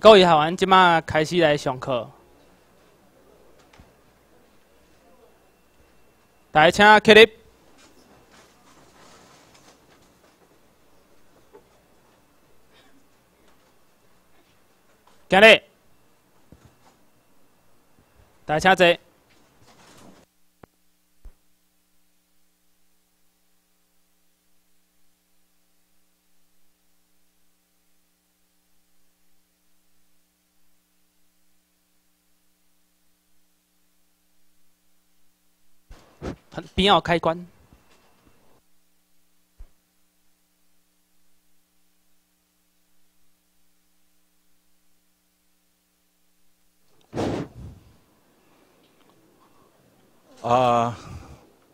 各位学员，即马开始来上课。大家请起立。今日，大家请坐。边要开关。啊，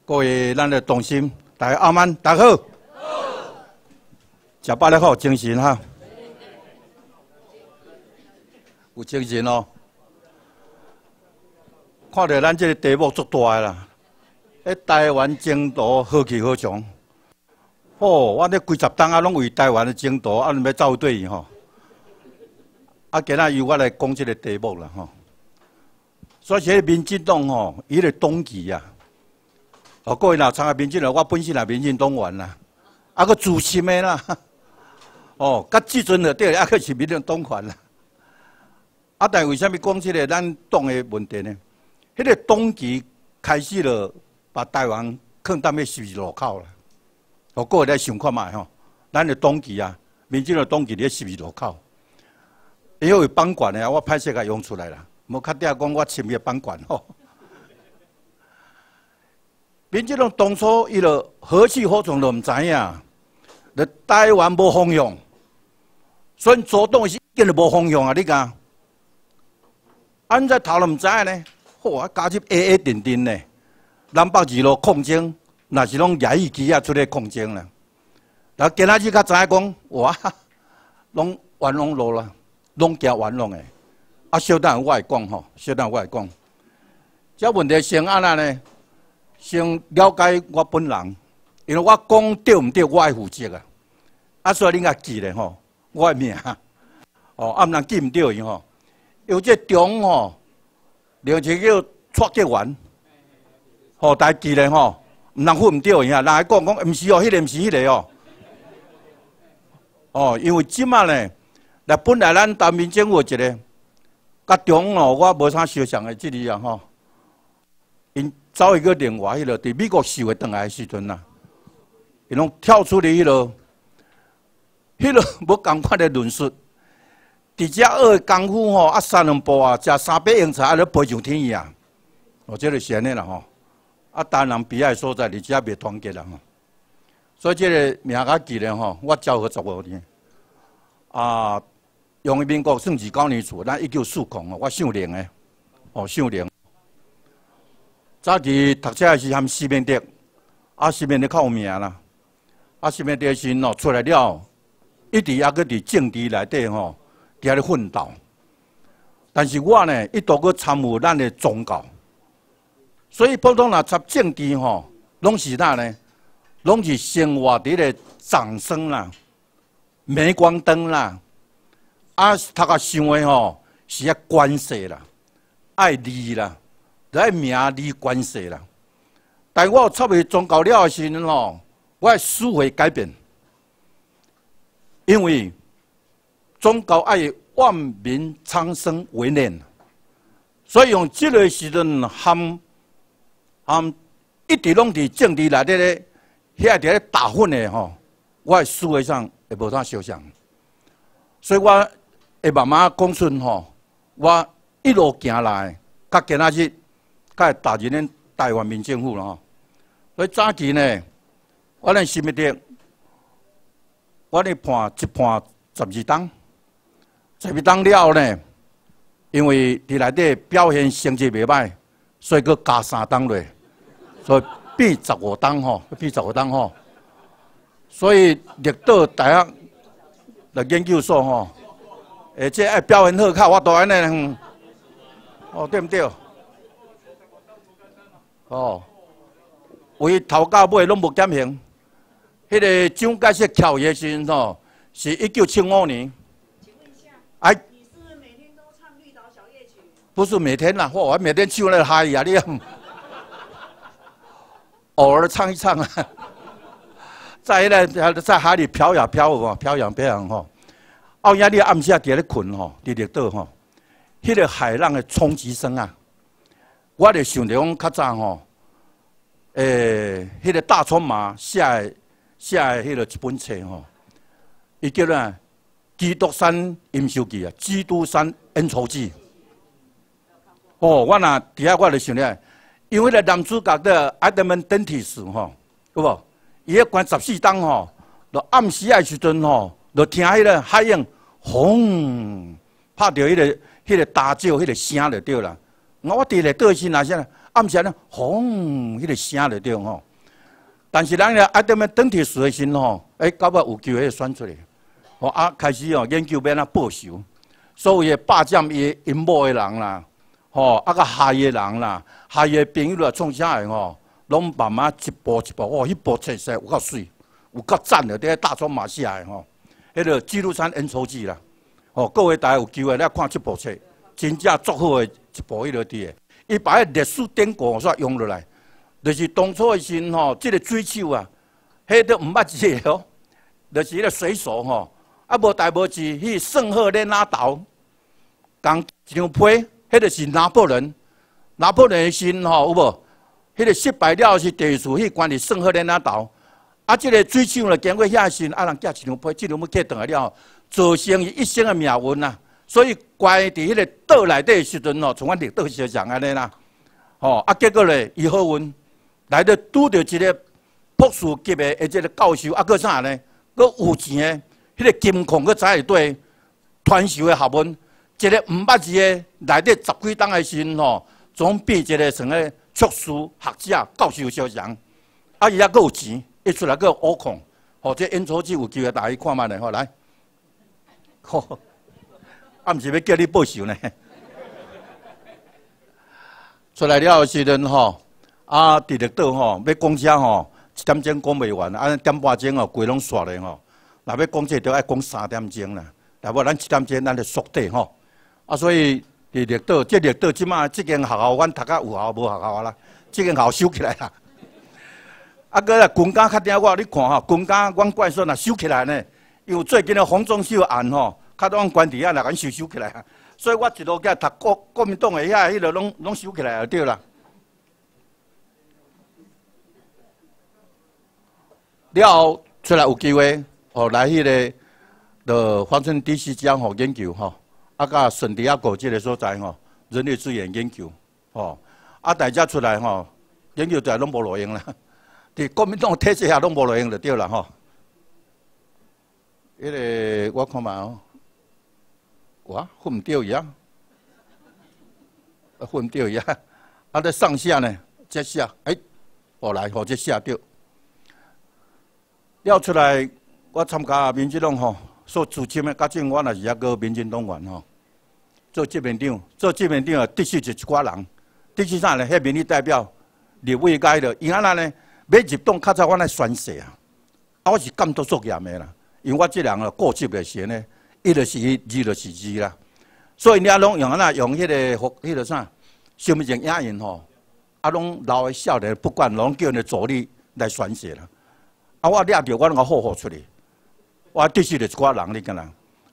各位咱的同心，大家阿曼，大家好。食饱了好，精神哈。有精神哦。看到咱这个题目足大啦。喺台湾争夺好气好强，哦，我咧几十档啊，拢为台湾的争夺，啊，要走对吼。啊，今仔由我来讲这个题目啦吼。所以，这民进党吼，伊个党旗啊，哦，各位若参加民进党，我本身也民进党员啦，啊，个主席的啦，哦，甲即阵的对，啊，个是民进党员啦。啊，但为虾米讲这个咱党的问题呢？迄个党旗开始了。把台湾坑到咩十字路口了？我过来想看卖吼，咱的党旗啊，民进党党旗咧十字路口，因为帮管的啊，我拍摄个用出来啦。无确定讲我亲密帮管吼。民进党当初伊个何去何从都毋知影，咧台湾无方向，所以主动是一点都无方向啊！你讲，安在头都毋知影呢？嚯，加入 A A 定定呢？南北二路抗争，那是拢野意机啊出来抗争啦。然后今仔日才知影讲，哇，拢完拢路啦，拢行完拢诶。啊，小等我来讲吼，小等我来讲。这问题先安那呢？先了解我本人，因为我讲对毋对，我爱负责啊。啊，所以你甲记咧吼，我诶名，哦，啊毋通记毋对伊吼。有这中吼，另一个叫蔡结元。吼，大家记咧吼，毋通混唔掉伊啊！人来讲讲，毋是哦，迄个毋是迄个哦。哦，因为即马咧，那本来咱台民政府一个，甲中哦，我无啥相像的即里啊吼。因走一个另外迄落，伫美国受诶转来时阵呐，伊拢跳出嚟迄落，迄落 无共款的论述。伫遮学功夫吼，啊三两步啊，食三百英尺啊，咧飞上天去啊！哦，即个是安尼啦吼。啊，当然悲哀所在，你只袂团结啦吼。所以这个名较记咧吼，我教学十五年。啊，用民国算是九年厝，咱一九四空哦，我姓林诶，哦姓林。早期读册是含四面德，啊四面德较有名啦。啊四面德时哦出来了，一直还搁伫政治内底吼，伫咧奋斗。但是我呢，一度搁参与咱的宗教。所以普通若插政治吼，拢是哪呢？拢是生活伫咧掌声啦、镁光灯啦，啊，他个想的吼是啊关系啦、爱利啦、来名利关系啦。但我插入宗教了时吼，我思维改变，因为宗教爱万民苍生为念，所以用这个时阵含。啊，一直拢伫政治内底咧，遐伫咧打混的吼，我思维上会无啥相像，所以我会慢慢讲出吼，我一路行来，甲今仔日，甲踏入恁台湾民政府咯吼。所以早期呢，我咧心里底，我咧判一判十二档，十二档了后呢，因为伫内底表现成绩袂歹，所以佫加三档落。所以变十五档吼，变十五档吼。所以绿岛大学的研究所吼，而且爱表现好，卡我都安尼，哦对毋对？哦，为头到尾拢无减刑。迄个蒋介石跳的时阵吼，是一九七五年。哎，你是每天都唱《绿岛小夜曲不是每天啦，我每天唱那个海里啊，你偶尔唱一唱啊，在那在海里飘呀飘哦，飘呀飘呀吼。澳亚暗下伫咧困吼，伫咧倒吼，迄个海浪的冲击声啊，我就想着讲较早吼，诶，迄个大川马写写迄个一本册吼，伊叫咧《基督山音修记》啊，《基督山恩仇记》。哦，我那底下我就想咧，因为咧男主角的爱德曼登提斯吼，有无？伊咧关十四档吼，到暗时诶时阵吼，就听迄个海浪轰，拍着迄个迄个大叫迄个声就对啦。我伫咧倒时那些暗时咧轰，迄个声就对吼。但是咱咧爱德曼登提斯诶时吼，诶，到尾有机会选出来，哦啊，开始哦研究要哪报仇，所有霸占伊阴谋诶人啦。吼，啊个下嘅人啦，下嘅朋友啦，创啥个吼，拢慢慢一步一步，哦，迄步册册有够水，有够赞的，伫大川马写的吼，迄个记录山恩仇记啦，吼，各位大家有机会来看这部册，真正足好的一部迄落伫个，伊把历史典故煞用落来，就是当初的时吼，即个水手啊，迄都毋捌字哦，就是迄个水手吼，啊无大无志去圣赫勒拿岛，共一张批。迄个是拿破仑，拿破仑的心吼有无？迄个失败了是第二次去管理圣赫勒那岛，啊，即个水手咧经过遐心，啊，人寄一张批，即张要寄倒来了，造成伊一生的命运呐。所以关伫迄个岛内底时阵吼，从阮历岛小讲安尼啦，吼啊，结果咧伊好运来到拄着一个博士级的，而且个教授啊，搁啥呢？搁有钱的，迄个金矿搁在一对传授的学问。一个毋捌字的，内底十几档的时阵吼，总变一个成个硕士学者、教授小强。啊，伊也够有钱，一出来个乌控，吼，这演出机有机会大家看卖咧，吼来，吼，啊，毋是要叫你报仇呢？出来了时阵吼，啊，伫咧倒吼，要讲车吼，一点钟讲袂完，啊，点半钟哦，规拢煞咧吼。若要讲这，都爱讲三点钟啦。若，无咱一点钟，咱就缩短吼。啊，所以伫绿岛，即绿岛即马即间学校，阮读甲有效无学校啦？即间学校收起来啦。啊，个军家较点我，你看吼，军家阮怪说若收起来呢，因为最近的洪仲秀案吼，较多阮关伫遐来阮收收起来。所以我一路计读国国民党的遐，迄落拢拢收起来就对啦。了后出来有机会，哦，来迄个呃发生地势江吼研究吼。啊，甲顺地亚国这个所在吼，人力资源研究，吼，啊，大家出来吼，研究在拢无路用啦，伫国民党体制下拢无路用就对啦吼。迄个我看嘛哦，哇，混唔掉伊啊，混唔掉伊啊，啊，在上下呢，这下，哎，我来，我这下掉，要出来，我参加民进党吼，所组织的，甲正我也是一个民进党员吼。做执面长，做执面长啊，的确是一寡人。的确啥呢？迄民意代表立委该的，伊安那呢？要入党较早我来宣誓啊！啊，我是监督作业的啦。因为我这人啊，固执的时呢，一就是一，二就是二啦。所以你啊，拢用安那用迄个或迄个啥，身份证影印吼，啊，拢老的少年不管，拢叫人助力来宣誓啦。啊，我掠着我拢个好好出来。我的确是一寡人，你敢若？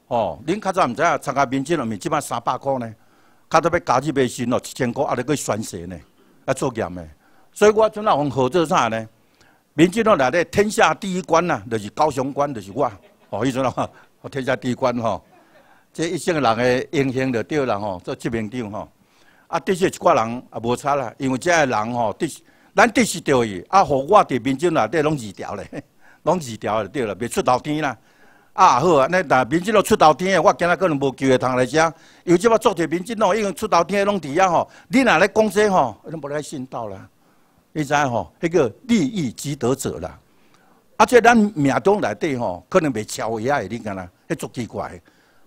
哦，恁较早毋知影参加民警，咪即摆三百箍呢？较早要加入微信哦，一千箍还得去宣誓呢，啊做验的。所以我阵那往合作啥呢？民警内底天下第一关呐，就是高雄关，就是我。哦，伊阵咯，天下第一关吼，这一生人的英雄就对啦吼，做执行长吼。啊，的确一寡人也无差啦，因为这个人吼，的咱的是对伊，啊，互我伫民警内底拢二条咧，拢二条就对了，别出头天啦。啊好啊，那但民进党出头天的我今仔可能无机会通来遮，因为即摆做者民进党已经出头天拢伫遐吼，你若来讲这吼，拢无来信道啦。你知吼，迄个利益积德者啦。啊，即咱命中内底吼，可能袂超遐的，你敢若迄足奇怪。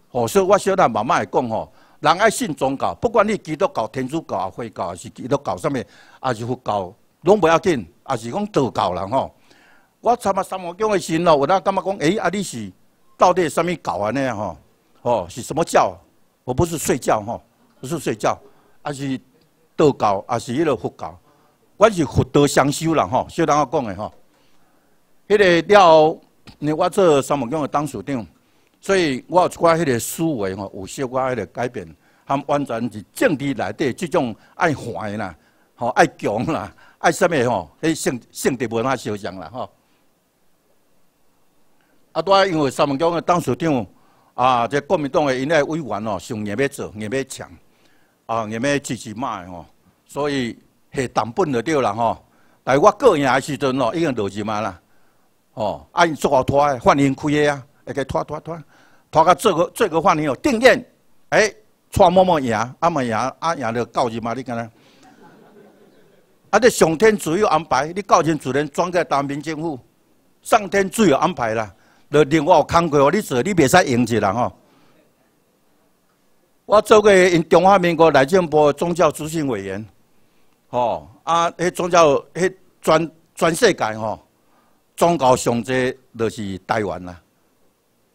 吼，所以我小咱慢慢来讲吼，人爱信宗教，不管你基督教、天主教啊、会教，还是基督教啥物，还是佛教，拢不要紧，还是讲道教啦吼。我参加三五讲的时咯，有当感觉讲，诶，啊你是？到底上面搞啊那样哈？哦，是什么觉？我不是睡觉哈，不是睡觉。还是道教，还是迄个佛教，我是佛道双修啦吼。小人我讲的吼，迄个了，因为我做三毛宫的董事长，所以我有一寡迄个思维吼，有小可迄个改变，含完全是政治内底即种爱坏啦，吼爱强啦，爱什么吼，迄性性质无哪相像啦吼。啊，拄啊，因为三毛宫的董事长。啊！这国民党的因个委员哦，上硬要做，硬要抢，啊，硬要支持骂的吼，所以下党本就对了吼。但是我个人的时阵哦，已经落入嘛啦，哦，啊，因做好拖的，欢迎开的啊，会个拖拖拖，拖到最个最个欢迎哦，定验，哎，错某某赢，啊么赢，啊赢就告入嘛，你敢若？啊，这上天自有安排，你告前主人装个当民政府，上天自有安排啦。就另外有工课，你做，你袂使用一人吼。我做过因中华民国内政部宗教咨询委员，吼啊，迄宗教迄全全世界吼，宗教上济就是台湾啦。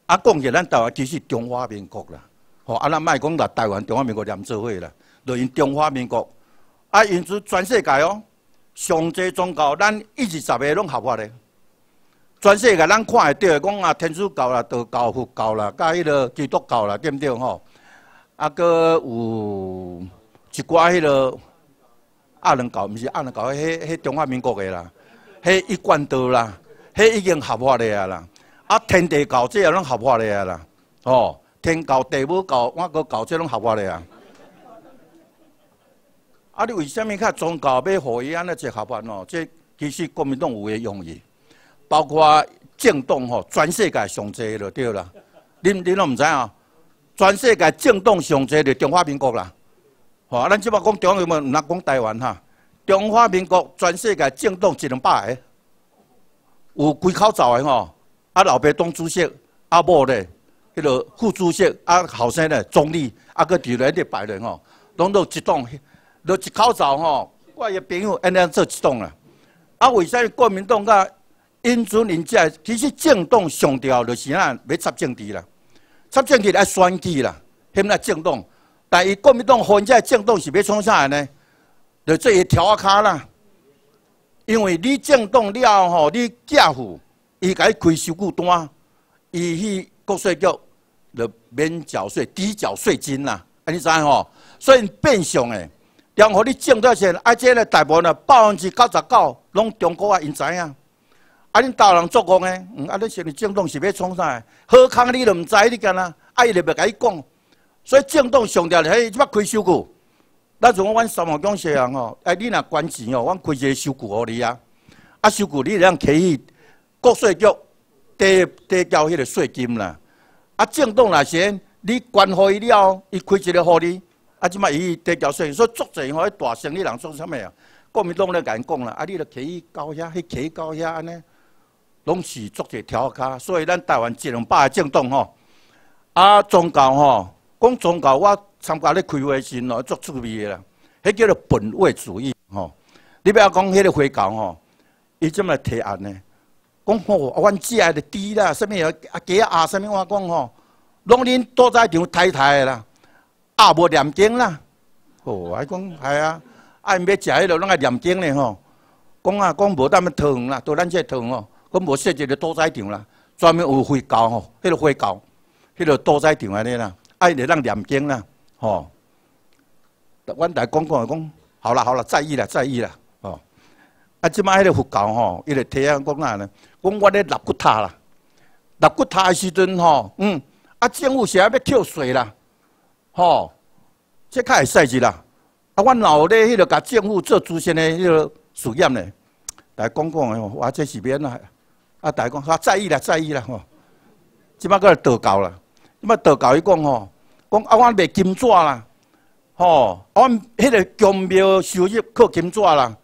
啊，讲起咱台湾其实中华民国啦，吼啊，咱莫讲啦，台湾中华民国连做伙啦，就因中华民国啊，因此全世界哦，上济宗教咱一二十个拢合法的。全世界咱看会到，讲啊天主教啦、道教、佛教啦，甲迄个基督教啦，对毋对吼？啊，搁有一寡迄个阿人教，毋是阿人教，迄迄中华民国的啦，迄一贯道啦，迄已经合法的啊啦。啊，天地教这也拢合法的啊啦。哦，天教、地母教、我个教这拢合法的啊。啊，你为虾米较宗教要互伊安尼一合法喏？这其实国民党有诶用意。包括政党吼，全世界上济就对啦。恁恁拢毋知啊？全世界政党上济就中华民国啦。吼，咱即摆讲中华民国，毋通讲台湾哈。中华民国全世界政党一两百个，有几口罩的吼。啊，老爸当主席，啊某咧，迄个副主席，啊后生咧总理，啊个伫咧咧摆咧吼，拢都一栋，都一口罩吼。我个朋友安尼做一栋啦。啊，为啥国民党甲？因此，人家其实政党上调就是啊，要插政治啦，插政治来选举啦，现在政党，但伊国民党现在政党是要创啥呢？就做一条卡啦，因为你政党了吼，你嫁父伊该开收据单，伊去国税局就免缴税，抵缴税金啦，安尼知吼？所以变相诶，然后你挣到钱，而且呢，大部分呢百分之九十九拢中国啊，因知影。啊！恁大人作工诶，嗯，啊！你现在政党是要创啥？好康你都毋知，你干呐？啊！伊就袂甲伊讲，所以政党上调咧，即摆开收据。那像阮三毛讲些人吼，哎，你若捐钱哦，阮开一个收据互你啊。啊，收据你通起去国税局递递交迄个税金啦。啊，政党若先你捐互伊了，伊开一个互你，啊，即摆伊递交税，所以作者吼，大生意人做啥物啊？国民党咧甲因讲啦，啊，你著起去交遐，去起交遐安尼。拢是做者条卡，所以咱台湾一两百个政党吼，啊宗教吼，讲宗教我参加咧开会时咯，做趣味的啦，迄叫做本位主义吼。你不要讲迄个会教吼，伊怎么提案呢？讲吼，阮只爱的猪啦，什物啊鸡啊，什物我讲吼，拢恁多在场太太的啦，啊无念经啦，哦，还讲系啊，啊因要食迄落拢爱念经咧吼，讲啊讲无当要汤啦，都咱这汤哦。我无设一个屠宰场啦，专门有会教吼，迄个会教，迄个屠宰场安尼啦，爱来让念经啦，吼。阮来讲讲讲，好啦好啦，在意啦在意啦，吼。啊，即摆迄个佛教吼，伊个提案讲哪呢？讲我咧立骨塔啦，立骨塔时阵吼，嗯，啊政府是要要扣税啦，吼，这较会使一啦。啊，阮老咧迄个甲政府做主线的迄个事业呢，来讲讲诶，我这是免啦。啊！大家讲，他在意啦，在意啦吼。即摆个道教啦，即摆道教伊讲吼，讲啊，阮卖金纸啦，吼，阮迄个宫庙收入靠金纸啦。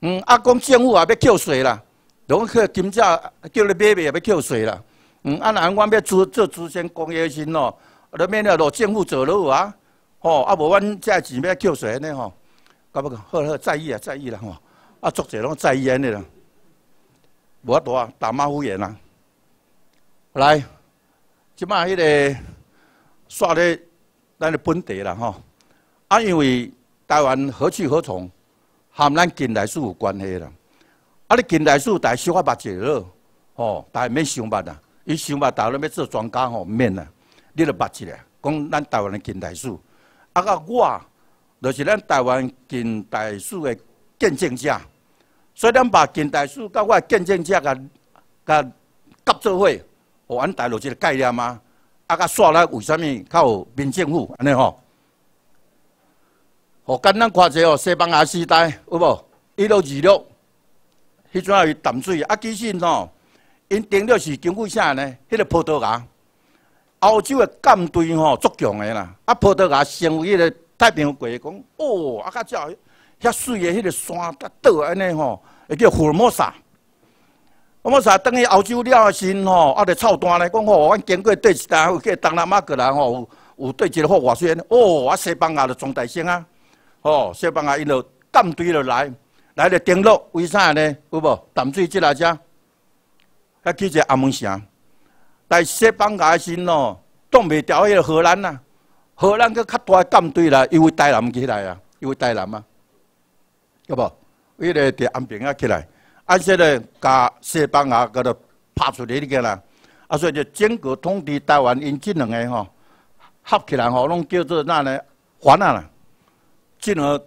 嗯，啊，讲政府也要扣税啦，拢靠金纸叫你买卖也要扣税啦。嗯，啊，那阮要做做祖先公业先咯，都免了落政府做了啊，吼，啊，无阮这钱要扣税呢吼。搞不搞？好好在意啊，在意啦吼。啊，作者拢在意安尼啦。无法度啊，打马虎眼啊！来，即摆迄个刷咧咱的本地啦吼。啊，因为台湾何去何从，和咱近代史有关系啦。啊，你近代史大小可捌者咯，吼，大家免想捌啦。伊想捌大陆要做专家吼，免啦。你著捌一下，讲咱台湾的近代史。啊，甲我，就是咱台湾近代史的见证者。所以咱把近代史甲我见证者甲甲合做伙，互阮大陆一个概念啊。啊，甲煞来为虾米较有民政府安尼吼？互简单看者哦，西班牙时代有无？一六二六，迄阵啊有淡水啊，其实吼，因顶了是经过啥呢？迄个葡萄牙，欧洲的舰队吼足强的啦。啊，葡萄牙成为迄个太平洋国讲，哦，啊，较只遐水诶迄个山甲岛安尼吼，会叫福尔摩沙。我们啥等于欧洲了时吼，啊，着操蛋咧，讲吼，阮经过对一单，有去东南亚过来吼，有有对一个好话说，哦，啊，西班牙着装大声啊，哦，西班牙伊着舰队着来，来着登陆，为啥呢？有无？淡水即来遮，啊，去者阿门城，来西班牙时吼，挡袂牢迄个荷兰啊，荷兰个较大舰队啦，因为台南起来啊，因为台南啊，有无？伊个伫安平啊起来。啊，说咧，甲西班牙嗰度拍出嚟个啦，啊，所以就整个统治台湾，因即两个吼合起来吼，拢叫做那呢环啊啦，即两个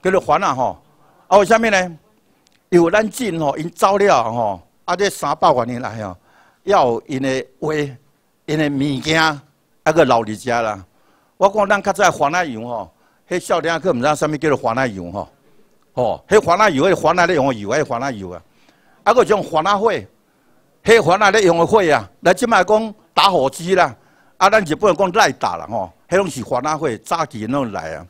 叫做环啊吼。啊，为虾米呢？因为咱晋吼，因走了吼，啊，这三百万年来吼，要因的话，因的物件，啊个留伫遮啦。我讲咱较早环啊油吼，迄少年去毋知啥物叫做环啊油吼。哦，迄番仔油，迄番仔咧用个油，迄番仔油啊，啊个种番仔火，迄番仔咧用个火啊，来即摆讲打火机啦，啊咱日本讲赖打啦吼，迄拢是番仔火，早期那种来啊，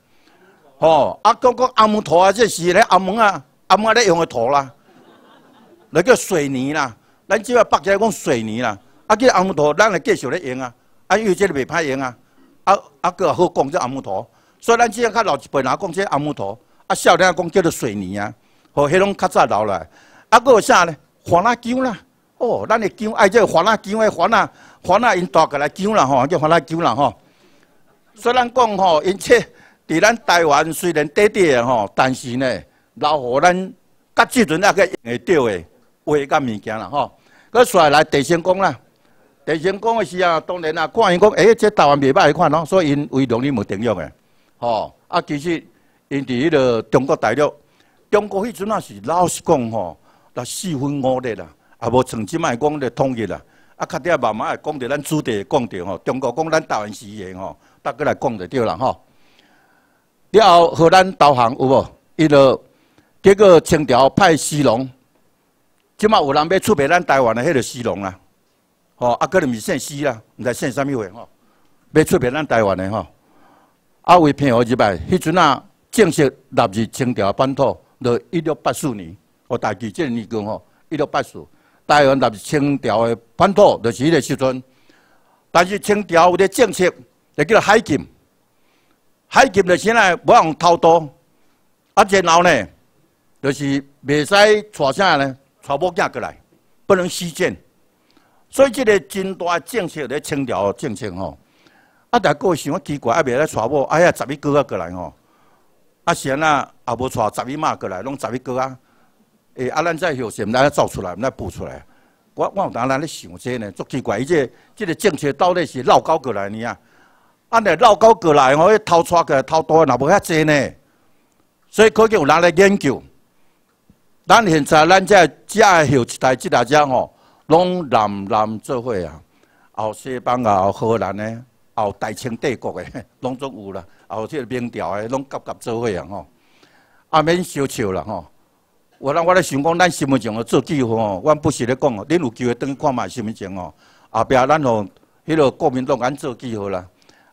吼，啊讲讲阿木头啊，这是咧阿门啊，阿门咧用个土啦，那叫水泥啦，咱即摆北起来讲水泥啦，啊叫阿木头，咱来继续咧用啊，啊因为这个袂歹用啊，啊啊个好讲这阿木头，所以咱即个较老一辈人讲这阿木头。啊，少年讲叫做水泥啊，吼，迄种较早留来。啊，佫有啥呢？番仔姜啦，哦，咱的姜爱这番仔姜的番仔，番仔因大过来姜啦，吼，叫番仔姜啦，吼。虽然讲吼，因切伫咱台湾虽然短短的吼，但是呢，留互咱甲即阵也个用会着的话甲物件啦，吼。佮出来来地仙宫啦，地仙宫的时啊，当然啊，看因讲，诶，这台湾袂歹看咯，所以因为容易无订用的，吼。啊，其实。因伫迄个中国大陆，中国迄阵啊是老实讲吼，那四分五裂啦，也无像即摆讲咧统一啦。啊，较底慢慢会讲着咱主题讲着吼，中国讲咱台湾事业吼，大家来讲着对啦吼。了后荷兰投降有无？伊个结果清朝派西龙，即摆有人要出卖咱台湾的迄个西龙啦，吼啊，可能是姓西啦，毋知姓啥物货吼，要出卖咱台湾的吼，啊为骗我入来，迄阵啊。正式纳入清朝版图，就一六八四年，我大记这个年份吼，一六八四，台湾纳入清朝的版图，就是迄个时阵。但是清朝有个政策，就叫做海禁，海禁就现在不让偷渡，啊，然后呢，就是袂使带啥呢，带某囝过来，不能西建。所以这个真大政策咧，清朝的政策吼，啊，大家想奇怪，啊，袂来带某，哎呀，十一哥仔过来吼。啊，先啊，也无带十一码过来，拢十一个啊。诶，啊，咱再后先，咱造出来，咱补出来。我我有当然咧想这呢，足奇怪，伊这这个政策到底是绕高过来呢啊？啊，尼绕高过来吼，偷带过来偷多，若无遐济呢。所以可见有人咧研究。咱现在咱这遮后一代即大家吼，拢南南做伙啊，后西班牙、后荷兰呢，后大清帝国的，拢总有啦。后即个明朝诶，拢夹夹做伙啊吼，啊免小笑啦吼。我让我咧想讲，咱身份证哦做记号吼，阮不是咧讲哦，恁有机会等看卖身份证哦。后壁咱吼，迄个国民党敢做记号啦。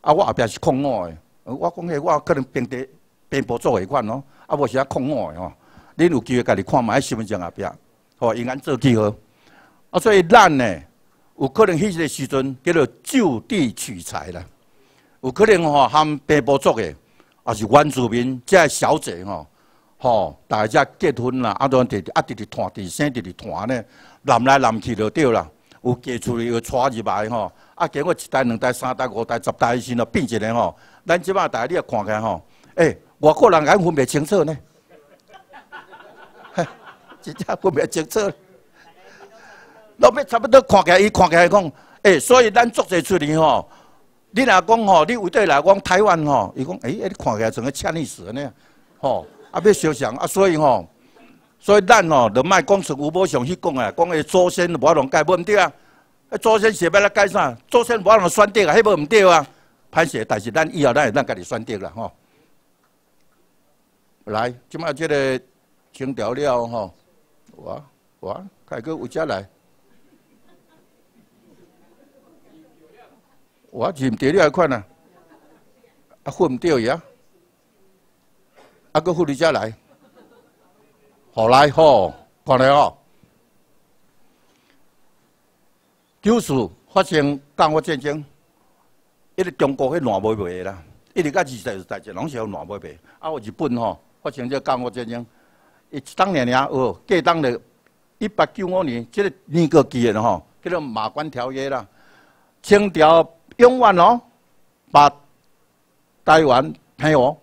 啊，我后壁是空我诶，我讲迄我可能平地平步做下款咯，啊无是啊空我的吼。恁有机会家己看卖身份证后壁，吼应该做记号。啊，所以咱呢，有可能迄个时阵叫做就地取材啦。有可能吼，含平埔族的，也是原住民，这小姐吼，吼，大家结婚啦，啊，都直直啊，直直团，直生直直团呢，南来南去就对啦。有嫁出去又娶入来吼，啊，经过一代、两代、三代、五代、十代时咯，变一个吼。咱即摆大家你也看起吼，哎，外国人还分袂清楚呢，真正分袂清楚。老要差不多看起来，伊看起来讲，哎，所以咱做者出嚟吼，你若讲吼，你有对来讲台湾吼，伊讲，哎，你看起来像个千历史呢，吼，啊，要想想啊，所以吼，所以咱吼，就卖讲出有无上去讲啊，讲个祖先无法能改，无毋对啊，祖先是要来改啥？祖先无法能选择啊，迄无毋对啊，歹势，但是咱以后咱会咱家己选择啦，吼。来，即摆即个清朝了吼，我我开个有遮来。我认得了款啊，啊混唔掉呀，啊。个护理家来，好来吼，看来哦，就是发生抗日战争，一直中国去乱买卖啦，一直到二十世代就拢是用乱买卖，啊有日本吼发生这抗日战争，一当年呀哦，过当了一八九五年，这个年过期了吼，叫做马关条约啦，清朝。永远哦，把台湾平和，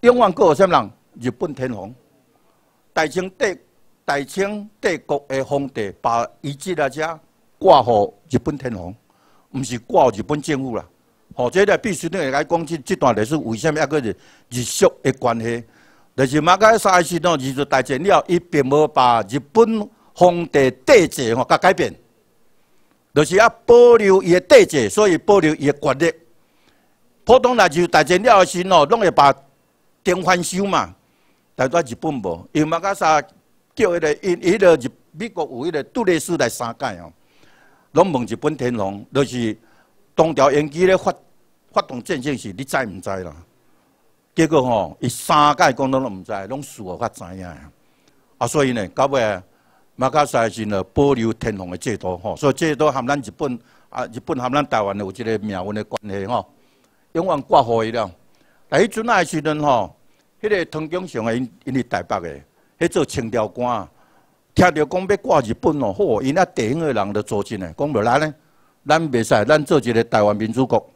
永远搁有什么人？日本天皇，大清帝，大清帝国的皇帝把遗迹啊遮挂号日本天皇，毋是挂日本政府啦。吼，这个必须你来讲这这段历史为什么一个日日属的关系？就是马家三时喏，日大战了，伊并无把日本皇帝帝制吼甲改变。就是要保留伊的地界，所以保留伊的权力。普通来就大战了时哦，拢会把电翻修嘛。但在日本无，因为马加萨叫迄个因迄个日美国有迄个杜蕾斯来三届哦，拢问日本天皇，就是东条英机咧发发动战争时，你知毋知啦？结果吼，伊三届讲拢拢毋知，拢事后较知影。啊，所以呢，到尾。马卡萨是呢保留天皇的制度吼，所以这都含咱日本啊，日本含咱台湾有一个命运的关系吼，永远挂号伊了。但迄阵啊时阵吼，迄个唐景祥因因是台北的，迄做清朝官，听到讲要挂日本哦，嚯，因啊地方的人都做进来，讲无来呢，咱袂使，咱做一个台湾民主国。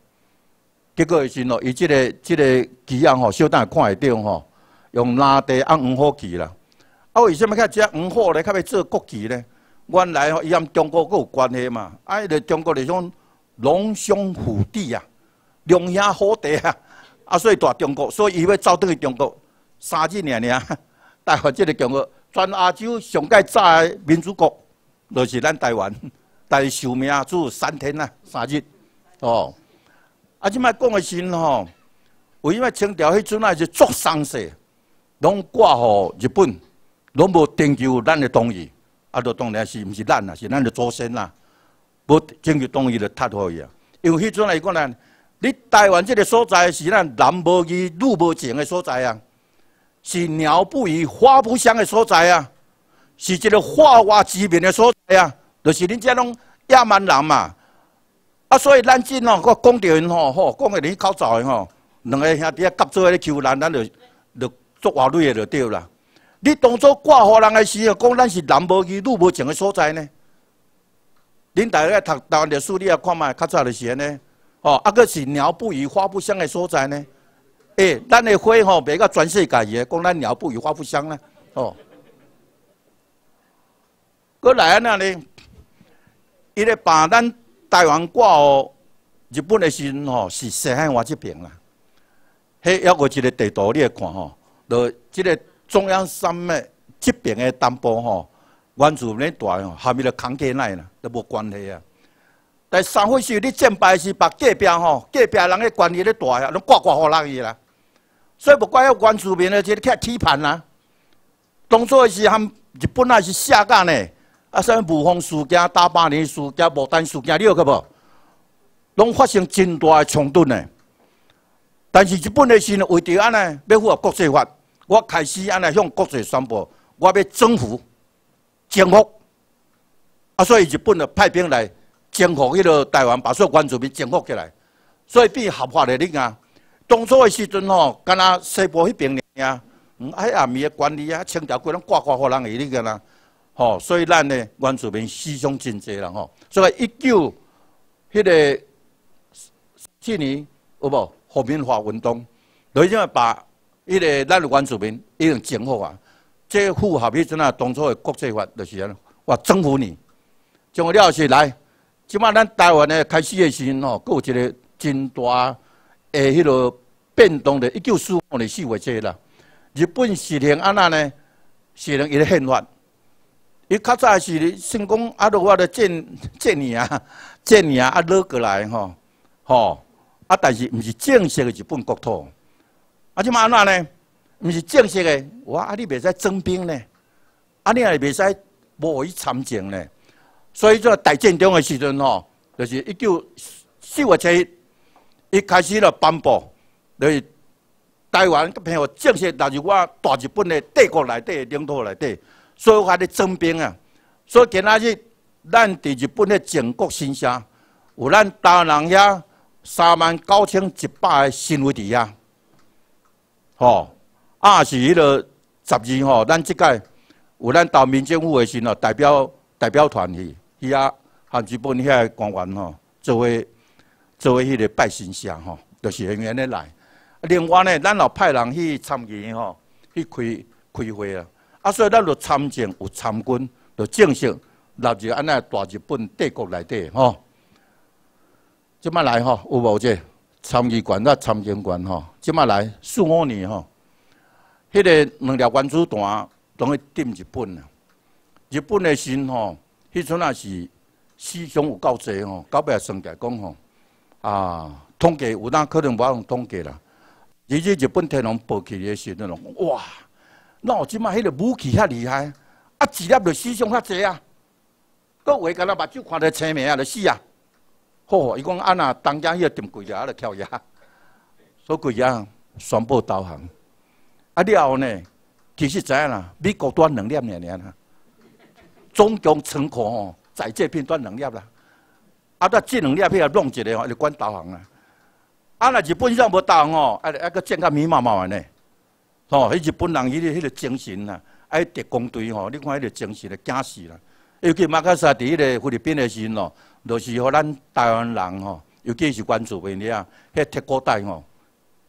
结果是咯，伊即个即个旗样吼，小等看会到吼，用拉地按黄火旗啦。为什么较只黄火咧？较要做国旗咧？原来吼，伊含中国佫有关系嘛？啊，迄个中国来讲，龙兄虎弟啊，龙兄虎弟啊，啊，所以大中国，所以伊要走倒去中国，三日年年，台湾即个中国，全亚洲上届早的民主国，就是咱台湾，但是寿命只有三天啊，三日，哦，啊，即摆讲的是吼，为什么清朝迄阵啊是做丧事，拢挂互日本？拢无征求咱的同意，啊，就当然是毋是咱啊，是咱的祖先啦。无征求同意就踢互伊啊。因为迄阵来讲呢，你台湾这个所在是咱男无语、女无情的所在啊，是鸟不语、花不香的所在啊，是一个化外之民的所在啊，就是恁这种野蛮人嘛。啊，所以咱今哦，讲到因吼，吼，讲个你口罩的吼，两个兄弟啊夹做咧求人，咱就就做话女的就对啦。你当初挂互人的时候，讲咱是南无语、女无情的所在呢？恁大家读台湾历史，你也看卖较早就是安尼。哦，啊个是鸟不语、花不香的所在呢？诶，咱的花吼，别个全世界个，讲咱鸟不语、花不香呢？哦，过来安那呢？伊咧把咱台湾挂哦，日本的时吼是西海岸这边啦。迄要个一个地图，你来看吼，就即个。中央山脉这边的东部吼，原住民大吼，下面就扛起来啦，都无关系啊。但三会时你战败是把隔壁吼，隔壁人的关系咧大呀，拢挂挂互人去啦。所以不怪要原住民的，就是去批判啦。当初是含日本那是下岗呢，啊，什么武丰事件、大八年事件、牡丹事件，你有看无？拢发生真大的冲突呢。但是日本的是为着安尼要符合国际法。我开始安尼向国际宣布，我要征服、征服，啊，所以日本就派兵来征服迄个台湾，把所有原住民征服起来，所以变合法的你啊。当初的时阵吼，敢若西部迄边尔，嗯，哎呀，咪的管理啊，清朝规拢挂挂互人去你个啦，吼，所以咱呢原住民死伤真济啦吼，所以一九迄个去年有无？国民化运动，就因为把。迄个咱原住民已经征服啊，这符合迄阵啊当初的国际法，就是安我征服你，征服了是来，即马咱台湾的开始的时阵吼，佫有一个真大诶迄个变动的，一九四五年四月节啦。日本实行安那呢？实行伊个宪法，伊较早是先讲啊，落我的建建年啊，建年啊，落过来吼，吼啊，但是毋是正式的日本国土。啊，即嘛安怎呢？毋是正式的，我！啊，你袂使征兵呢，啊，你也袂使无去参战呢。所以做大战中的时阵吼，就是一九四月七一开始了颁布，就是台湾个朋友正式纳入我大日本的帝国内底领土内底，所以还咧征兵啊。所以今仔日咱伫日本的全国新社，有咱台湾人遐三万九千一百个新位伫遐。吼，啊是迄个十二吼，咱即届有咱到民政府的时吼，代表代表团去，去啊，和日本遐官员吼，作为作为迄个拜神社吼，就是人员咧来。另外呢，咱也派人去参与吼，去开开会啊。啊，所以咱就参政有参军，就正式纳入安尼大日本帝国内底吼。即摆来吼，有无这？参议员甲参政官吼，即马来四五年吼，迄个两条原子弹拢去顶日本啊！日本的心吼，迄阵也是思想有够济吼，到尾算起来讲吼，啊，统计有当可能无法用统计啦。而且日本天皇报起的时阵咯，哇，那我即马迄个武器遐厉害，啊，一粒就死伤遐济啊！各位敢若目睭看到青面啊，就死啊！好，伊讲啊那东家迄个定柜啊，咧跳崖，所以柜啊宣布投降。啊了后呢，其实知影啦，美国断两粒尔尔啦，总共成果吼，在这片断两粒啦。啊，得这两粒片弄一个吼，就管投降啦。啊，那日本上无投降吼，啊，啊个战甲密麻麻呢。吼，迄日本人迄个迄个精神啊，爱特工队吼，你看迄个精神咧，惊死啦。尤其马卡萨伫迄个菲律宾的时阵咯。就是予咱台湾人吼，尤其是关注问题啊，迄铁锅带吼，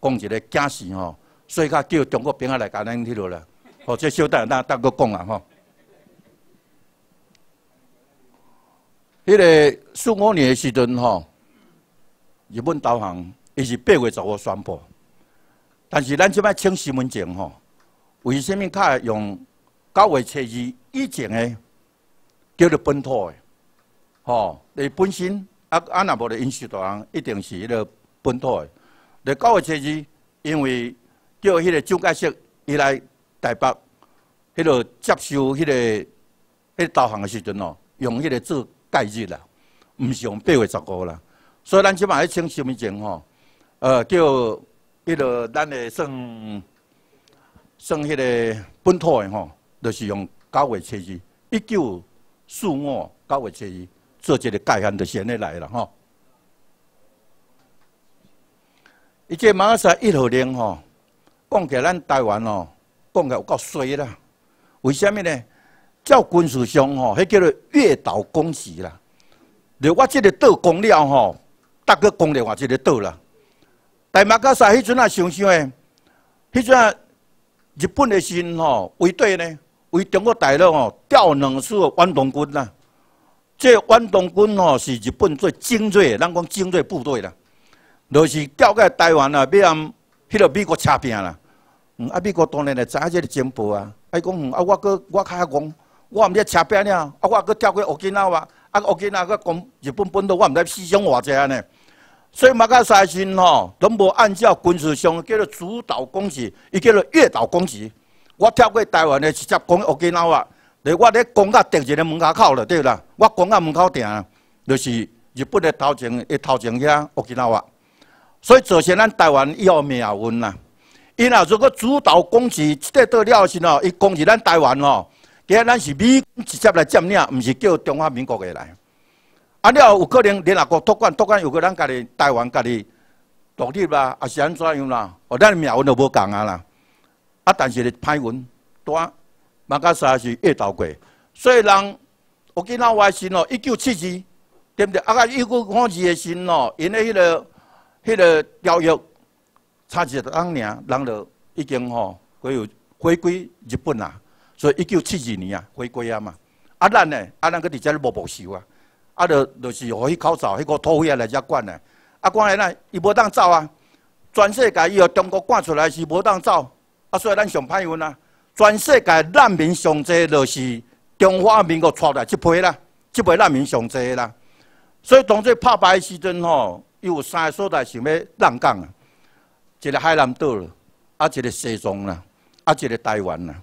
讲一个惊事吼，所以较叫中国兵啊来甲咱迄落啦。哦，这小等咱等佫讲啊吼。迄个四五年的时阵吼，日本投降，伊是八月十五宣布，但是咱即摆请新闻证吼，为虾米较用九月初二以前的叫做本土的？吼，你本身啊，啊若无咧因许大人，一定是迄个本土的。你九月初二，因为叫迄个蒋介石伊来台北，迄个接受迄个迄导航的时阵哦，用迄个做介日啦，毋是用八月十五啦。所以咱即摆咧请身份证吼，呃，叫迄个咱的算算迄个本土的吼，就是用九月初二，一九四五九月初二。做一个概念就先来了吼。伊这马萨一号令吼，讲起咱台湾哦，讲起有够衰啦。为虾米呢？照军事上吼，迄叫做越岛攻击啦。如我这个岛攻了吼，大哥攻另外一个岛啦。但马卡萨迄阵啊，想想诶，迄阵啊，日本的心吼，为对呢，为中国大陆吼调两次反动军啦。这关东军吼是日本最精锐，咱讲精锐部队啦，就是调过来台湾啊，要按迄个美国插拼啦。嗯，啊，美国当然来知影这个情报啊。啊，讲嗯，啊，我搁我较讲，我毋知插拼了，啊，我搁调过奥吉纳啊，啊，奥吉纳搁讲日本本土，我毋知思想偌济安尼。所以马卡萨新吼，拢无按照军事上叫做主导攻击，伊叫做越岛攻击。我调过台湾的直接攻奥吉纳啊。咧，我咧讲到敌人的门口口了，对啦。我讲到门口埕，就是日本的头前，一头前遐乌吉那话。所以造成咱台湾以后命运啦。因啊，如果主导攻击，即个到了时吼，伊攻击咱台湾吼，其实咱是美直接来占领，毋是叫中华民国的来。啊了，有可能联合国托管，托管有个咱家己台湾家己独立啦，也是安怎样啦？哦，咱命运就无共啊啦。啊，但是咧歹运多。马卡萨是越岛过，所以人我记那外星哦，一九七二，对不对？啊个一九五二的时哦，因为迄个迄个条约差一个当年，人就已经吼回有回归日本啦，所以一九七二年啊回归啊嘛。啊，咱呢，啊，咱搁伫遮咧默默受啊，啊，着就是互去口罩，迄个土匪来遮管呢。啊，管来咱伊无当走啊，全世界伊由中国赶出来是无当走，啊，所以咱上歹运啊。全世界难民上济，就是中华民国出来即批啦，即批难民上济啦。所以当初拍败时阵吼，有三个所在想要让港啊，一个海南岛了，啊，一个西藏啦，啊，一个台湾啦，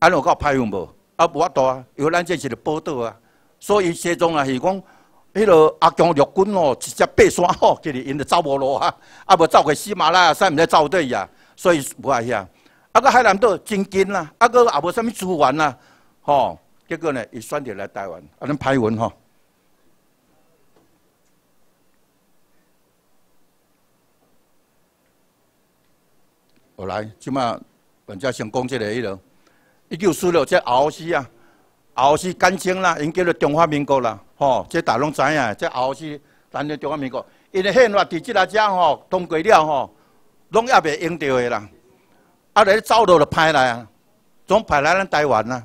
安有够歹运无？啊，无法度啊，因为咱这是个宝岛啊，所以西藏啊是讲，迄个阿强陆军哦，直接爬山吼，今日因就走无路啊，啊无走过喜马拉雅山，毋知走对呀，所以无爱遐。啊个海南岛真近啦，啊个也无啥物资源啦，吼，结果呢，伊选择来台湾，啊，咱歹运吼。我来，即马本家先讲即个迄个。一九四六，这后世啊，后世简称啦，因叫做中华民国啦，吼，这大家拢知影，这后世咱的中华民国，因的宪法伫即个只吼通过了吼，拢也袂用到的啦，啊，来走路就派来啊，总派来咱台湾啦，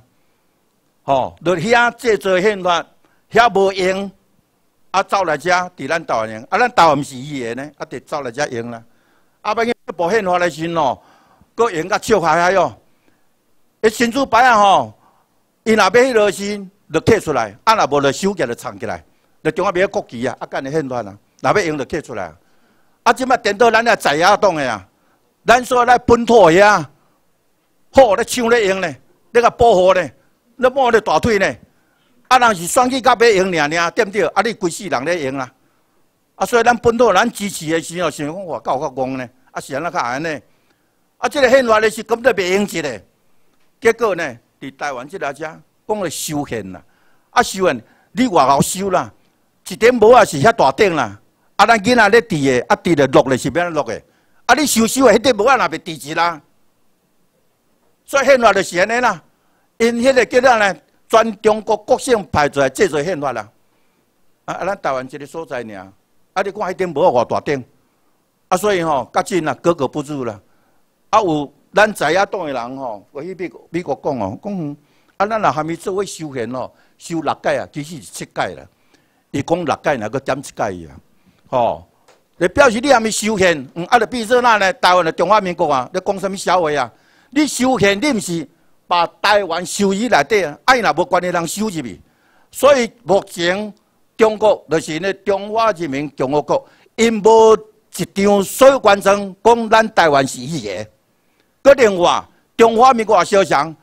吼，就遐制作宪法，遐无用，啊，走来遮伫咱台湾用，啊，咱台湾毋是伊的呢，啊，得走来遮用啦，啊，要用部宪法来时咯，搁用甲笑嗨嗨哟。诶，新主牌啊吼，伊若要迄落时，就摕出来；啊，若无就手夹就藏起来。就中华民国国旗啊，啊，干的很乱啊。若要用就摕出来。啊，即摆颠倒咱咧在野党的啊，咱说来本土遐，好咧抢咧用咧，咧个保护咧，咧摸咧大腿咧。啊，人是选举甲要用尔尔，对毋对？啊，你规世人咧用啦。啊，所以咱本土咱支持的时候，想讲我够较戆呢，啊，是安那较安尼。啊，即个宪法咧是根本袂用一个。结果呢，伫台湾即个遮讲了修宪啦，啊修宪，你外口修啦，一点无啊是遐大顶啦，啊咱囡仔咧伫诶，啊伫咧落咧是变落诶，啊你修修诶，迄块无啊若袂伫住啦，所以宪法就是安尼啦，因迄个叫做呢，全中国各省排出来制作宪法啦，啊啊咱台湾一个所在尔，啊你看迄点无啊偌大顶，啊所以吼，较真啊格格不入啦，啊有。咱在野党的人吼，我去美美国讲哦，讲啊，咱若还没做位修宪哦，修六届啊，其实是七届啦。伊讲六届，那个减七届啊，吼。你表示你还没修宪，嗯，啊，就比如说那呢，台湾的中华民国啊，你讲什么笑话啊？你修宪，你毋是把台湾收于内底啊？啊，伊若无关系人收入去。所以目前中国就是呢，中华人民共和国，因无一张所有官证讲咱台湾是伊个。个另外，中华民国小强，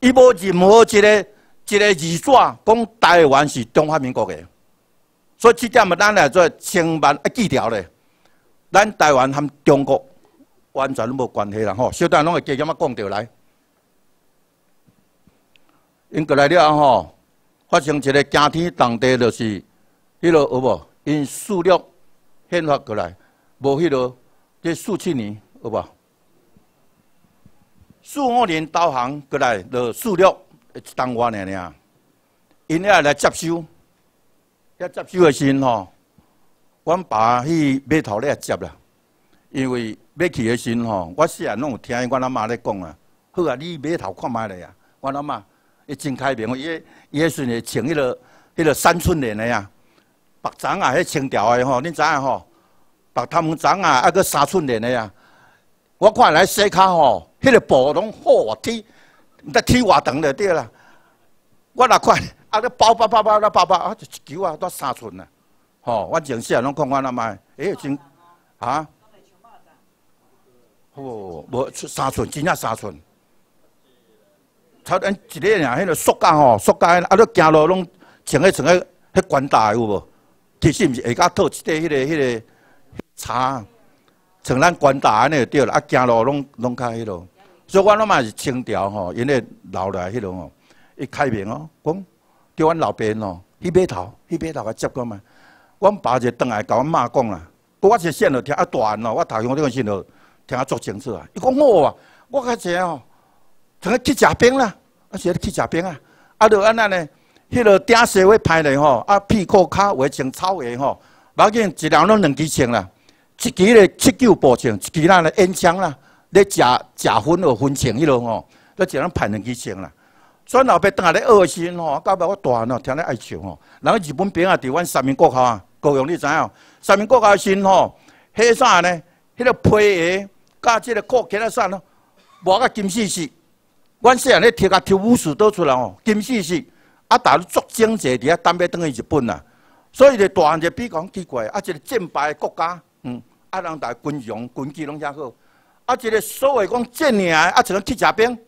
伊无任何一个一个字纸讲台湾是中华民国的，所以这点嘛，咱来做千万要记条咧。咱台湾和中国完全无关系啦吼，小等拢会加减啊讲着来。因过来了吼，发生一个惊天动地，就是迄落有无？因四六宪法过来，无迄落，这四七年有无？四五年导航过来，就四六一当外呢呢，因遐来接收，遐接收的时吼，阮爸去码头咧接啦，因为要去的时阵吼，我细汉拢有听阮阿妈咧讲啊，好啊，你码头看卖咧啊，阮阿妈伊真开明，伊伊迄时阵穿迄个迄个三寸链的啊，白章啊，迄清朝的吼，恁知影吼，白他们章啊，啊个三寸链的啊。我看来西卡吼，迄个布拢好踢，毋得踢偌长就对啦。我若看，啊，咧包包包包包包，啊，就一球啊，都三寸啊。吼，我前时啊，拢看我阿妈，哎，真啊，哦，无三寸，真正三寸。差咱一个人，迄个塑胶吼，塑胶，啊，你行路拢穿迄穿迄迄管大有无？其实毋是下骹套一块迄个迄个叉。穿咱官大安尼就对了，啊，行路拢拢较迄落，所以我拢嘛是清朝吼，因为老来迄落吼，一开明哦，讲叫阮老爸哦，去码头，去码头甲接过嘛。阮爸就倒来甲阮妈讲啦，我是线路听啊断哦，我头先这个线路听啊足清楚啊。伊讲好啊，我较济哦，像去食饼啦，啊是去食饼啊，啊就安尼呢，迄落顶社会歹咧吼，啊屁股骹围穿草鞋吼，要紧一人拢两支穿啦。一支咧七九步枪，一支咱咧烟枪啦，咧假假婚和婚前迄落吼，咧一人判两支枪啦。所以老爸当下咧恶心吼，到尾我大汉听咧爱笑吼。然后日本兵啊，伫阮三民国校啊，高雄你知影？三民国校时吼，迄啥呢？迄个皮鞋甲即个裤，其他啥咯？无甲金丝丝。阮细汉咧摕甲抽武士倒出来吼，金丝丝。啊，大陆足整齐伫遐，等要等去日本啦。所以咧，大汉就比较奇怪，啊，一个战败国家，嗯，啊，人大军容、军纪拢遐好，啊，一个所谓讲战赢，啊，像铁甲兵。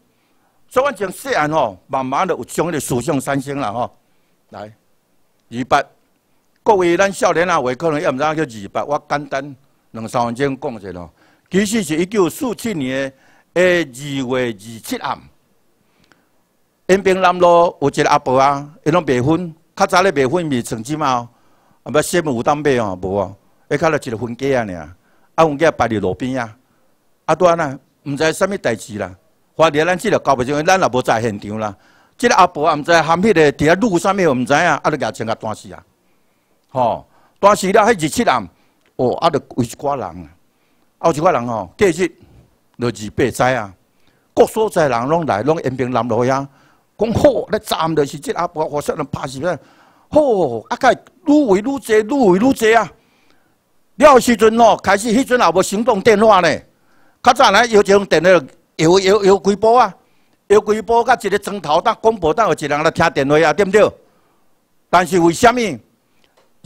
所以，阮从细汉吼，慢慢的有将迄个思想产生啦吼。来，二八，各位咱少年啊，话可能也毋知影叫二八，我简单两三分钟讲者咯。其实是一九四七年诶二月二七暗。延平南路有一个阿婆啊，伊拢卖粉，较早咧卖粉卖成绩嘛，啊，要什么有当买哦，无哦，迄较了一个粉粿啊尔，啊，粉粿摆伫路边啊，啊，拄啊呐，毋知啥物代志啦，反正咱即个交不清，咱也无在现场啦。即个阿婆也毋知含迄个伫遐录啥物，毋知影，啊，就举枪甲断死啊，吼，断死了，迄二七人，哦，啊，着有一寡人，啊，有一寡人吼，过日着二八载啊，各所在人拢来，拢延平南路遐。讲好，咧站着是即阿婆，我说人拍死咧。好，啊，个愈围愈多，愈围愈多啊！了时阵哦，开始迄阵也无行动电话呢。较早呢，有一种电话，摇摇摇几部啊，摇几波，甲一个砖头当广播当有一人来听电话啊，对不对？但是为虾米？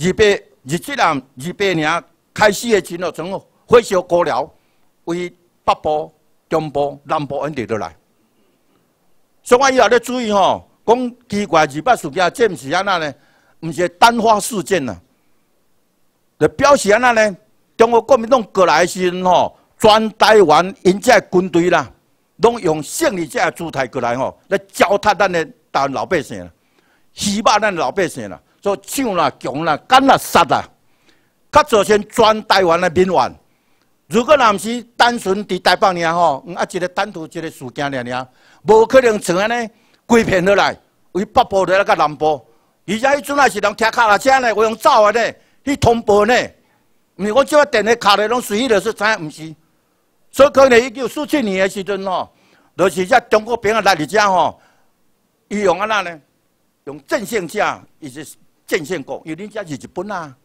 二八二七人二八年开始的时候，从火烧高寮，为北部、中部、南部安定落来。所以我以后咧注意吼，讲奇怪二八事件，这毋是安那呢？毋是单发事件呐。就表示安那呢？中国国民党过来时吼，全台湾因这军队啦，拢用胜利者姿态过来吼，来糟蹋咱的台湾老百姓，欺霸咱老百姓啦，做抢啦、强啦、干啦、杀啦，较造成全台湾的民怨。如果若毋是单纯伫台北尔吼，啊一个单独一个事件尔尔。无可能像安尼规片落来，为北部来甲南部，而且迄阵也是人骑卡拉车呢，我用走啊呢，去通报呢。毋是我即个电话卡咧拢随意就说知影毋是。所以可能一九四七年的时阵吼，就是遮中国兵啊来伫遮吼，伊用安那呢？用阵线架，伊是阵线国，因为恁遮是日本啊，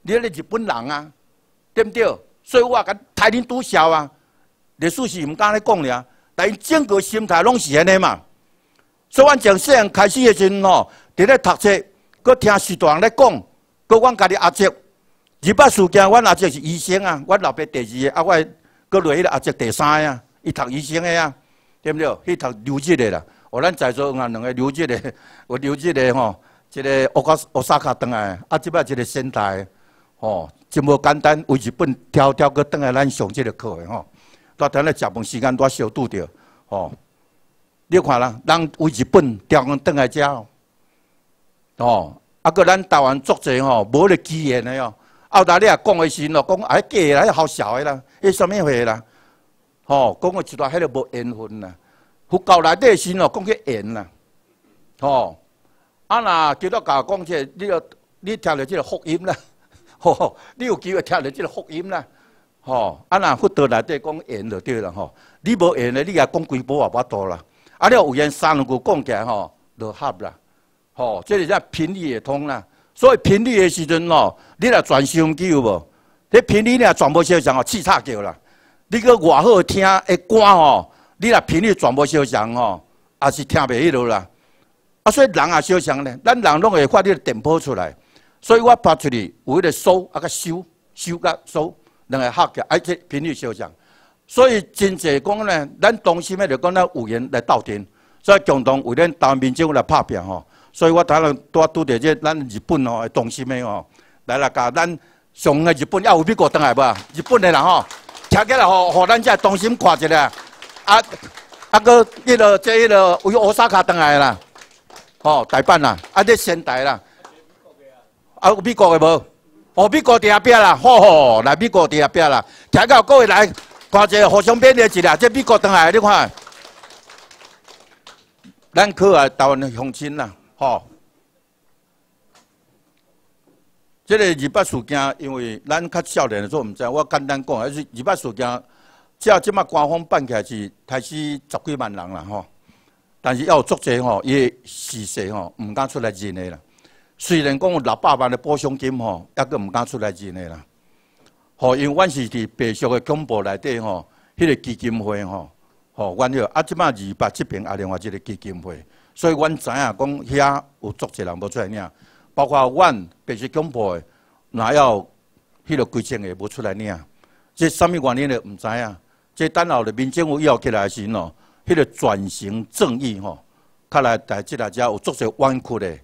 你咧日本人啊，对毋对？所以我甲台恁拄笑啊，历史是毋敢咧讲俩。但整个心态拢是安尼嘛，所以阮从细汉开始的时阵吼，伫咧读册，佮听许多人咧讲，佮阮家己阿叔，二八事件，阮阿叔是医生啊，阮老爸第二个，啊，我佮落迄个阿叔第三个，伊读医生的啊，对不对？去读留级的啦，我咱在座啊两个留级的，有留级的吼，一个奥卡奥萨卡登来，啊，即摆一个仙台，吼，真无简单，为日本挑挑佮登来咱上即个课的吼。昨天咧食饭时间，都小拄着，吼！你看啦，人为日本调工倒来遮，哦，啊个咱台湾作者吼，无咧机缘的哦。澳大利亚讲的时咯，讲哎假啦，好笑的啦，迄什么话啦？吼，讲个一段迄个无缘分啦。佛教内底时咯，讲去缘啦，吼！啊那基督教讲这，你要你听着这个福音啦，吼！你有机会听着这个福音啦。吼，啊那佛道内底讲缘就对了吼，你无缘的，你也讲几部也无多啦。啊，你有缘三两句讲起来吼，就合啦。吼，这是叫频率也通啦。所以频率的时阵吼，你若转收音机有无？你频率若全部小声吼，气差叫啦。你个外好听的歌吼，你若频率全部小声吼，也是听袂迄落啦。啊，所以人也相像咧，咱人拢会发你电波出来。所以我拍出去有迄个收啊个收收甲收。两个合起，而且频率相像，所以真济讲呢，咱东西面就讲咱有缘来斗阵，所以共同为咱台民政来拍拼吼。所以我睇了多拄着这咱日本吼东西面吼，来来甲咱上个日本要有美国登来无？日本的人吼，听起来吼，互咱这东西看一下，啊啊个迄个这迄个为乌萨卡登来啦，吼台办啦，啊这仙台啦，啊有美国的无？哦，美国伫遐边啦，吼吼，来美国伫遐边啦，听到各位来，看者互相勉励一下，这美国倒来，你看，咱去啊台湾的乡亲啦，吼。这个二八事件，因为咱较少年的时候毋知，我简单讲，还是二八事件只要即马官方办起来是开始十几万人啦吼，但是要有足济吼，伊事实吼毋敢出来认的啦。虽然讲有六百万的补偿金吼，抑阁毋敢出来认的啦。吼，因为阮是伫白俗的公部内底吼，迄个基金会吼，吼，阮迄啊即摆二八这边啊另外一个基金会，所以阮知影讲遐有足济人无出来领，包括阮白俗公部的，若要迄个规程的无出来领，这啥物原因的毋知影。这等候的民政府要起来时喏，迄个转型正义吼，较来在即个遮有足些弯曲的，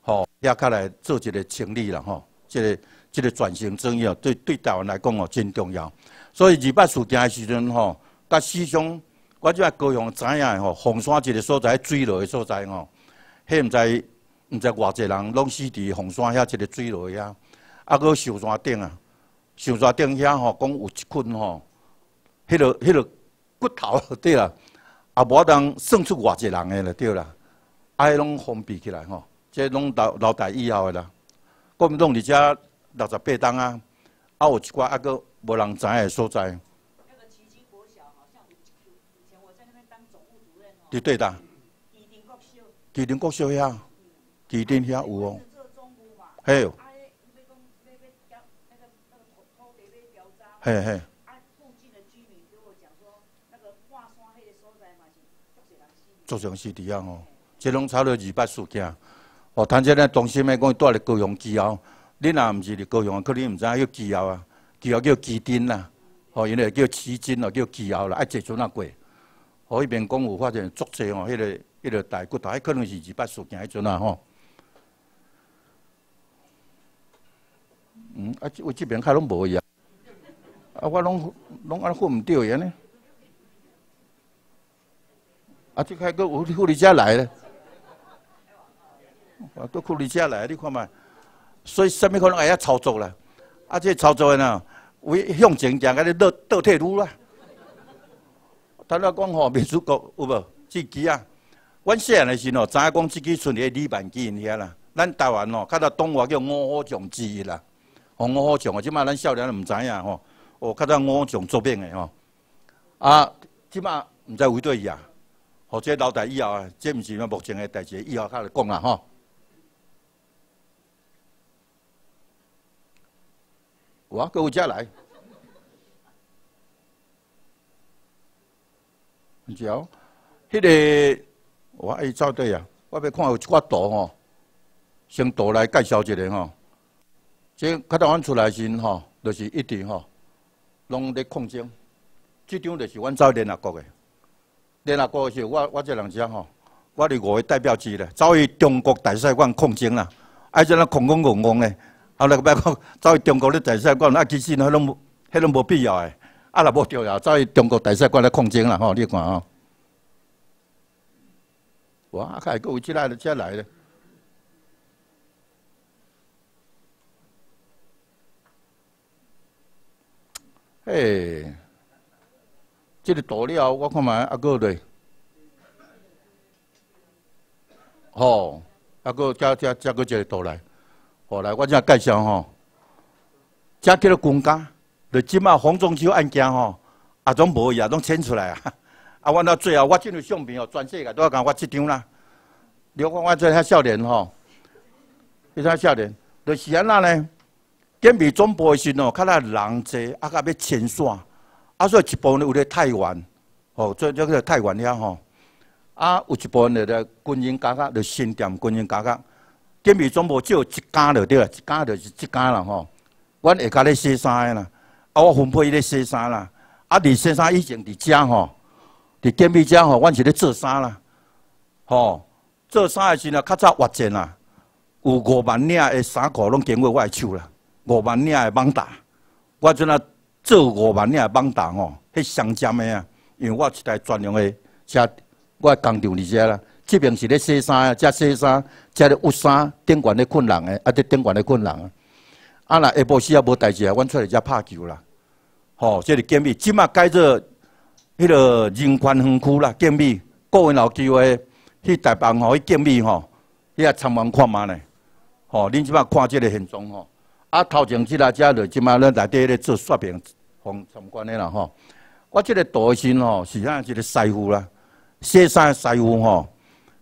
吼，也较来做一个清理啦吼。即个即个转型正义哦，对对台湾来讲哦，真重要。所以二八事件的时阵吼，甲师兄，我即个高雄知影吼，洪山一个所在坠落的所在吼，迄毋知毋知偌济人拢死伫洪山遐一个坠落遐，啊，搁寿山顶啊，寿山顶遐吼，讲有一群吼。迄个、迄个骨头 对啦，也无当算出偌济人诶了对啦，爱拢封闭起来吼，即拢老老大以后诶啦。国民党伫遮六十八档啊，啊有一寡啊个无人知诶所在。那个奇迹国小好像以前我在那边当总务主任哦。对对的。基丁国小。基丁国小遐，基丁遐有哦。嘿。嘿嘿。做成是伫啊吼，即拢炒了二百事件。哦，谈即个中心诶，讲住伫高雄基后，你若毋是伫高雄，可能毋知影叫基后啊，基后叫基丁啦，哦，因为叫奇金咯，叫基后啦，爱坐船啊过。哦，迄边讲有发现足济哦，迄个迄个大骨头，迄可能是二百事件迄阵啊吼。嗯，啊，为即边开拢无伊啊，啊，我拢拢安混毋着伊安尼。啊！即开个护护理车来咧，啊，都护理车来，你看嘛。所以，什么可能会遐操作啦？啊，这操作呢，为向前行，个咧倒倒退路啦。他那讲吼，民主国有无？自己啊，阮细汉的时吼，知影讲自己村里李万基遐啦。咱台湾哦，较早东话叫五虎将之一啦。哦，五虎将啊，即马咱少年毋知影吼。哦，较早五虎将作兵的吼。啊，即马毋知为对伊啊。或者老大以后啊，这毋是目前的代志，以后较来讲啦吼。我各位家来，只要迄个我爱照对啊，我要看有一寡图吼，先图来介绍一下吼。即较早阮出来时吼，就是一直吼，拢咧抗争，即张就是阮走联合国的。联合国是我我这人讲吼，我伫五个代表之咧，走去中国大使馆抗争啦，爱在那空空空空咧，后来个讲走去中国咧大使馆，啊其实迄拢迄拢无必要诶，啊若无重要，走去中国大使馆来抗争啦吼，你看吼，哇，开个有即来了，即来咧，嘿。这个道理我看卖阿哥对，吼，阿哥加加加个一个道来，好来我才介绍吼，加几个公家，就即马黄中秋案件吼，啊种无伊啊，拢牵出来啊，啊，我到最后我进入相片哦，全世界都要讲我这张啦，你看我这遐少年吼，这遐少年，就是安那呢？建比总部时哦，看那人济，啊，甲要牵线。啊，所以一部分有咧太原，吼，做这个太原遐吼，啊，有一部分咧咧军营家家，就新店军营家家，建美总部只有一家就对啦，一家就是一家啦吼。阮下家咧洗衫诶啦，啊，我分配咧洗衫啦，啊，伫洗衫以前伫遮吼，伫建美遮吼，阮是咧做衫啦，吼，做衫诶时阵较早挖钱啦，有五万领诶衫裤拢经过我诶手啦，五万领诶网打，我阵啊。做五万领网达吼，迄上尖的啊！因为我一台专用的车，我工厂伫遮啦。这边是咧洗衫啊，遮洗衫，遮咧捂衫，顶悬咧困人诶，啊，伫顶悬咧困人啊。啊，若下晡时啊无代志啊，阮出来遮拍球啦。吼，这是建美，即马改做迄个人权园区啦。建美，个人老机会去台北吼，去建美吼，遐参观看嘛咧。吼，恁即马看即个现状吼。啊，头前即来遮就即马咱内底咧做刷屏，方参观的啦吼。我即个图的时吼，是咱一个师傅啦，洗衫的师傅吼，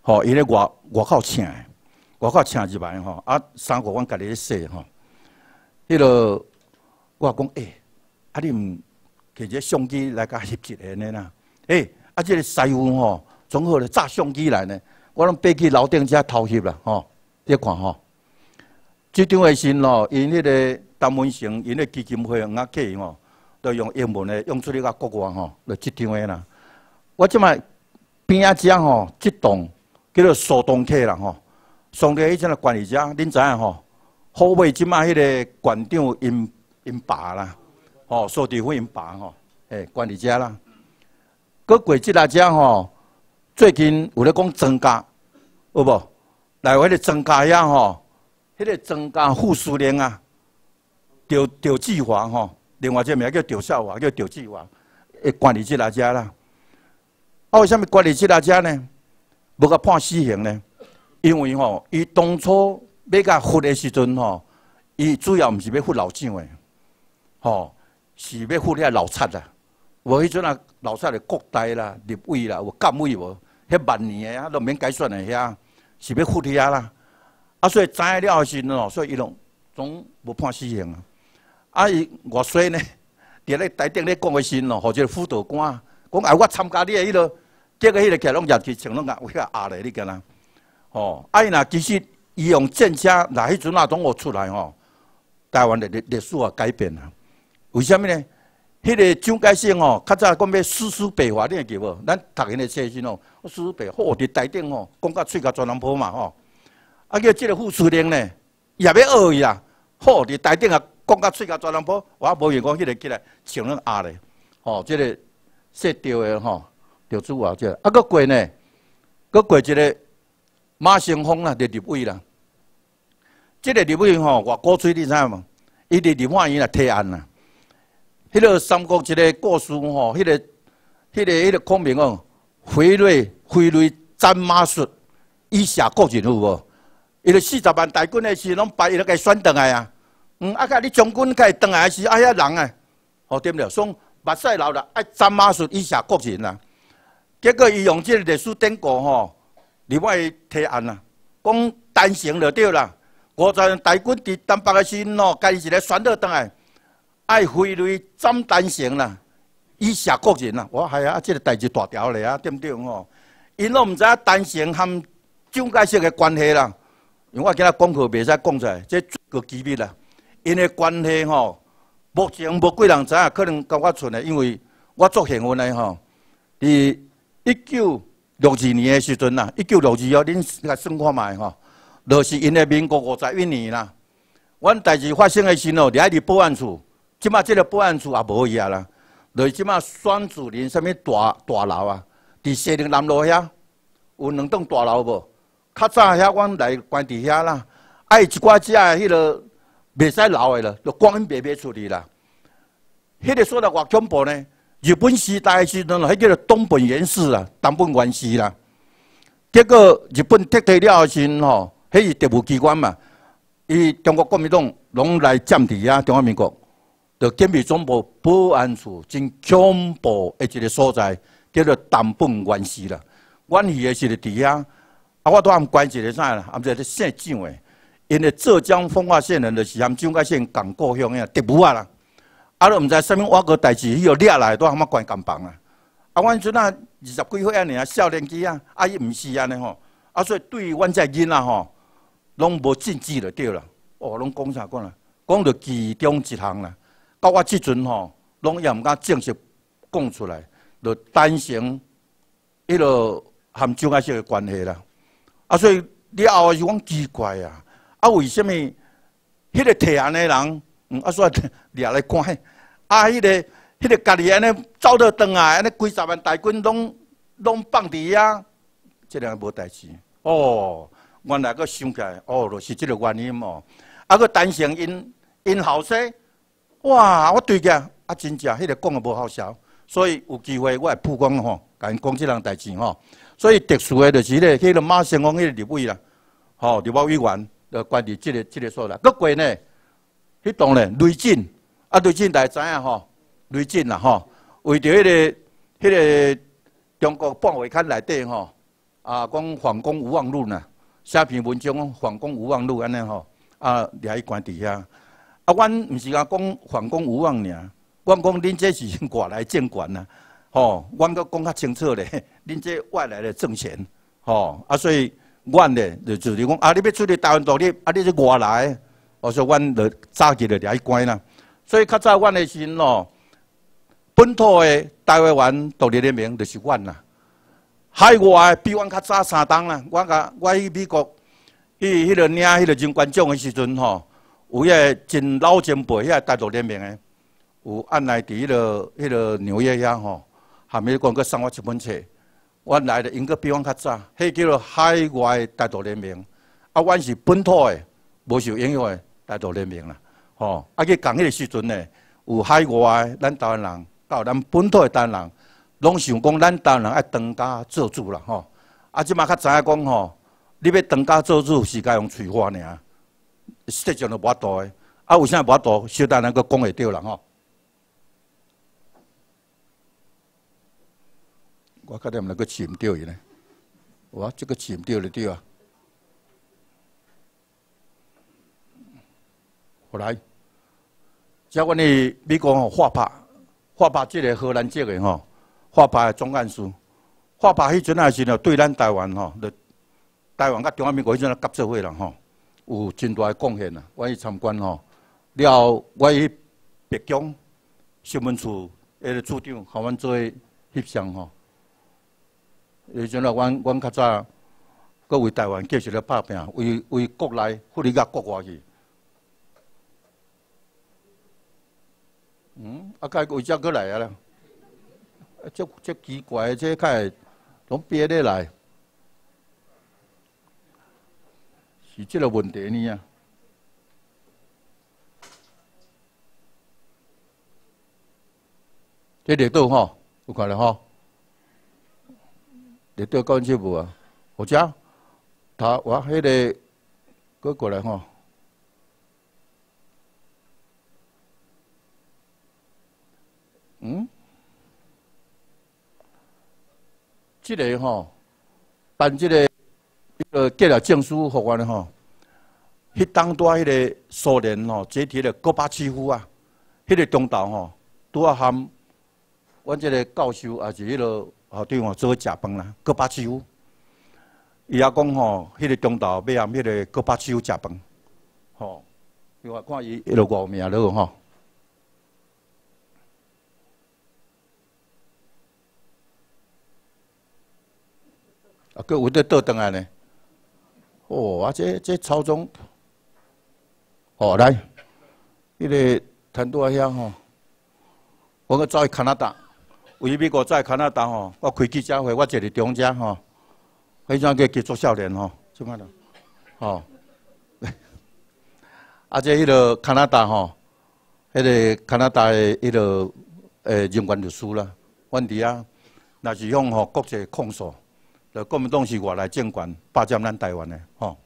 吼伊咧外外口请的，外口请入来吼，啊衫裤阮家己咧洗吼。迄个我讲诶，啊你毋摕只相机来甲翕一个呢啦？诶，啊即个师傅吼，总好咧炸相机来呢，我拢爬去楼顶遮偷翕啦吼，你看吼。即张诶信咯，因迄个陈文成，因个基金会啊客吼，都用英文诶用出去甲国外吼，就即张诶啦。我即摆边仔遮吼，即栋叫做苏东客啦吼，上帝迄阵诶管理者，恁知影吼？好尾即摆迄个馆长因因爸啦，吼，苏地辉因爸吼，诶，管理者啦。过过即来遮吼，最近有咧讲增加，有无？来回咧增加遐吼。迄个增加副司令啊，赵赵志华吼，另外一个名叫赵少华，叫赵志华，诶，管理这来遮啦。啊，为什么管理这来遮呢？无甲判死刑呢？因为吼，伊当初要甲罚的时阵吼，伊主要毋是要罚老蒋的，吼，是要罚遐老贼啦。无迄阵啊，老贼的国代啦、立委啦、有监委无，迄万年的啊，都免改选的遐，是要罚遐啦。啊，所以知影了时喏，所以伊拢总无判死刑啊。啊，伊偌衰呢？伫咧台顶咧讲诶时喏，或者辅导官讲啊，我参加你诶迄落，结果迄个客拢入去，穿拢啊，为个压咧你干呐？哦，啊伊若其实伊用正车，那迄阵啊，总学出来吼，台湾的历历史啊改变啊。为虾米呢？迄个蒋介石吼，较早讲要丝丝白话，你会记无？咱读因个册时吼，丝丝白好伫台顶吼，讲甲喙甲全南坡嘛吼。啊！叫即个副司令呢，也要学伊啦。好，伫台顶啊，讲甲喙甲抓人波，我无闲讲迄个起来像恁压咧。吼，即个说掉的吼，着主啊，即个啊，搁过呢，搁过一个马成峰啦，伫立委啦。即个立委吼，我鼓吹你知影无？伊伫立法院来提案啦。迄个三国一个故事吼，迄个、迄个、迄个孔明哦，挥泪挥泪斩马谡，以下各人有无？伊个四十万大军的时，拢把伊个给选倒来啊！嗯，啊，甲你将军甲伊倒来时，啊遐人啊，哦对不对？说目屎流了，爱斩马谡以下国人啊！结果伊用即个历史典故吼，另外提案啊，讲单行就对啦。五十万大军伫东北的时喏，家己一个选倒倒来，爱挥泪斩单行啦，以下国人啊！我系啊，即个代志大条咧啊，对不对吼？因拢毋知影单行和蒋介石的关系啦。因为我今仔讲课袂使讲出来，这足够机密啦。因的关系吼，目前无几人知影，可能甲我出来，因为我做幸运的吼，伫一九六二年的时阵呐，一九六二哦，恁来算看卖吼，就是因为民国五十一年啦。阮代志发生的时候，伫喺伫保安处，即马即个保安处也无伊啊啦。就是即马双子林什物大大楼啊，伫西宁南路遐有两栋大楼无？较早遐，阮来关伫遐啦。啊，一寡只，迄落袂使留诶啦，就光阴白白出去啦。迄个说的外恐怖呢？日本时代时阵，迄叫做东本元氏啦，东本元氏啦。结果日本撤退了后时吼，迄是特务机关嘛。伊中国国民党拢来占伫遐，中华民国就建立总部保安处真恐怖诶一个所在，叫做东本元氏啦。阮去诶是伫遐。啊，我都暗关一个啥啦？暗在咧姓蒋诶，因为浙江奉化县人就是含蒋介石港故乡诶，特务啊啦。啊，都毋知啥物挖个代志，伊又掠来都含啊关监房啊。啊，阮阵啊二十几岁啊年啊少年机啊，啊伊毋是安尼吼。啊，所以对于阮这囡仔吼，拢无禁忌就对啦。哦，拢讲啥讲啦？讲着其中一项啦。到我即阵吼，拢也毋敢正式讲出来，就担心迄个含蒋介石诶关系啦。啊，所以了后是讲奇怪啊！啊，为什么迄个提案的人，嗯，啊，所以 掠来看，啊，迄个、迄个家己安尼走倒转来，安尼几十万大军拢拢放伫遐，即个无代志。哦，原来个想起来，哦，就是即个原因哦。啊，个担心因因后生，哇！我对个啊，真正迄个讲的无好笑，所以有机会我会曝光吼，甲因讲即样代志吼。所以特殊的就是咧，迄个马成功迄个立委啦，吼，立法委员就关于即个即个所在。搁过呢，迄栋咧雷震，啊雷震大家知影吼，雷震啦吼，为着迄个、迄个中国半月刊内底吼，啊，讲反攻无望路呐，写篇文章讲反攻无望路安尼吼，啊，掠伊关伫遐。啊，阮毋是讲讲反攻无望尔，阮讲恁这是外来政权呐，吼，阮阁讲较清楚咧，恁这外来的政权，吼，啊，所以阮咧就就是讲，啊，你要出去台湾独立，啊，你是外来，我说阮就早起就掠伊关啦。所以较早阮的时咯。本土的台湾独立联盟就是阮啦，海外比阮较早三档啦。我甲我去美国去迄个领迄个人权奖的时阵吼，有迄个真老前辈，迄个台独联盟的，有按来伫迄个迄个纽约遐吼，下面讲佮送我一本册，我来的应该比阮较早，迄叫做海外台独联盟，啊，阮是本土的，无受影响的台独联盟啦，吼，啊去讲迄个时阵呢，有海外咱台湾人。到咱本土的单人，拢想讲咱台湾人爱当家做主啦吼。啊，即马较知影讲吼，你要当家做主是该用嘴话尔，实际上都无法度的。啊，为啥无法度？小单人阁讲会着啦吼。我看点能够饲毋着伊呢？哇，这个饲毋着了对啊。后来，叫阮的美国吼画拍。发拍即个荷兰即个吼，发拍的总干事，发拍迄阵也是呢，对咱台湾吼，台湾甲中华民国迄阵，合作会啦吼，有真大的贡献啊。我去参观吼，了我去北京新闻处迄个处长，和阮做翕相吼。迄阵啊，阮阮较早，搁为台湾继续咧拍拼，为为国内福利甲国外去。嗯，啊，该为啥过来啊啦？啊，这这奇怪，这开拢憋咧来，是即个问题呢啊？这列岛吼，有看了吼？列岛干这无啊？或者他我迄个过过来吼？嗯，这个吼办这个一个给了证书互阮的吼，迄当多迄个苏联吼解体了戈巴契夫啊，迄个中岛吼拄啊含阮这个教授也是迄个校长吼做食饭啦，戈巴契夫，伊也讲吼，迄个中岛要含迄个戈巴契夫食饭，吼，因为看伊迄个外名了吼。啊，佮有得倒转来呢？哦，啊，这这操纵，哦，来，迄个谈多啊遐吼，我佮走去加拿大，为美国在加拿大吼，我开记者会，我坐伫中间吼，非常个技术少年吼，怎么了？吼，啊，这迄个加拿大吼，迄个加拿大的迄个诶人权律师啦，问题啊，那是向吼国际控诉。就国民党是外来政权霸占咱台湾的，吼。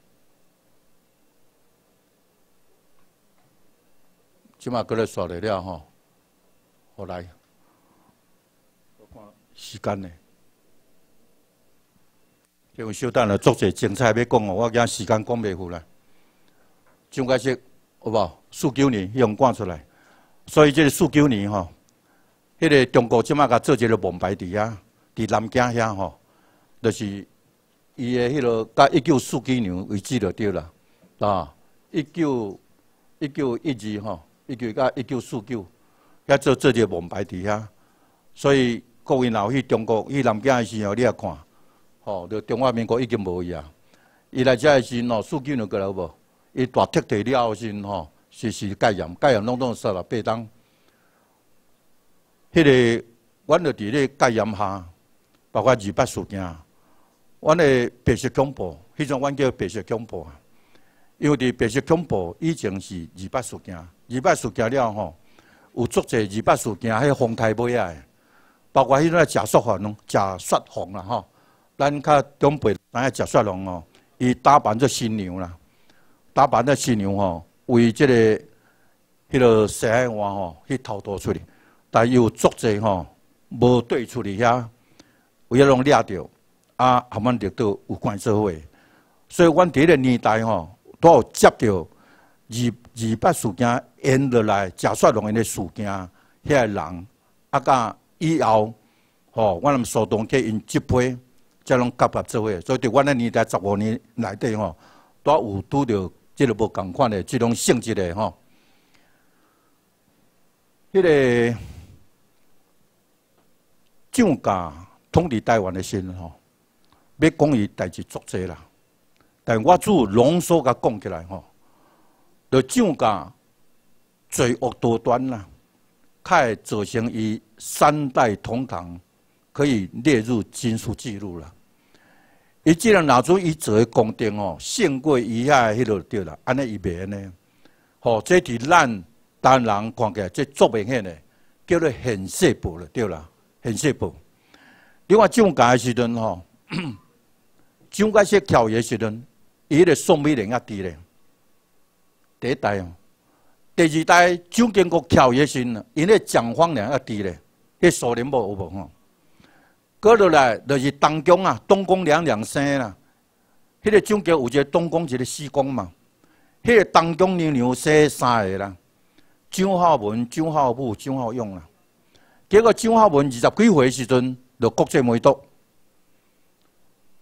即马过来刷了了，吼。后来，时间呢，因为小等了，作者精彩要讲哦，我惊时间讲袂赴啦。蒋介石好无？四九年用赶出来，所以这个四九年吼，迄个中国即马甲做一个蒙牌伫遐，伫南京遐吼。就是伊的迄个，甲一九四几年为止就对啦，啊，一九一九一二吼，一九甲一九四九，遐做做个王牌伫遐，所以各位若去中国去南京的时候，你也看，吼，就中华民国已经无伊啊。伊来遮的时吼，四九年过来无？伊大撤退了后时吼，实施戒严，戒严拢拢杀了八当。迄个，阮就伫咧戒严下，包括二八事件。阮的白色恐怖，迄种阮叫白色恐怖啊。因为伫白色恐怖以前是二八事件，二八事件了吼，有足侪二八事件，迄个风台尾啊，包括迄种假雪红咯，假雪红啦吼。咱较东北，咱假雪红哦，伊打扮做新娘啦，打扮做新娘吼，为即个迄个西海岸吼去逃脱出去，但有足侪吼无对出去遐，有迄拢掠着，啊，含阮着到有关社会，所以阮伫个年代吼，都有接到二二八事件演落来假说龙因的事件，遐人啊，甲以后吼，我们苏东去因接批，才拢结合做伙，所以伫我那年代十五年内底吼，都有拄着即个无共款的即种性质的吼，迄个。涨价统治台湾的时吼，要讲伊代志足济啦。但我主浓缩甲讲起来吼，就涨价罪恶多端啦，较会造成伊三代同堂可以列入军事记录了。伊既然拿出伊做的功德哦，胜过伊遐迄落对啦，安尼伊袂安尼。吼，这伫咱单人看起来这作明显的，叫做现世报了，对啦。很细部，你话涨价的时阵吼，涨价些跳的时阵，伊个宋美人较低咧。第一代哦，第二代蒋经国跳的时阵，因个蒋方良要低咧，迄苏联无有无吼？过落来就是东宫啊，东宫两两生啦。迄个蒋家有一个东宫，一个西宫嘛。迄个东宫娘娘生三个啦，蒋浩文、蒋浩武、蒋浩勇啦。结果蒋浩文二十几岁时阵，就国际梅毒，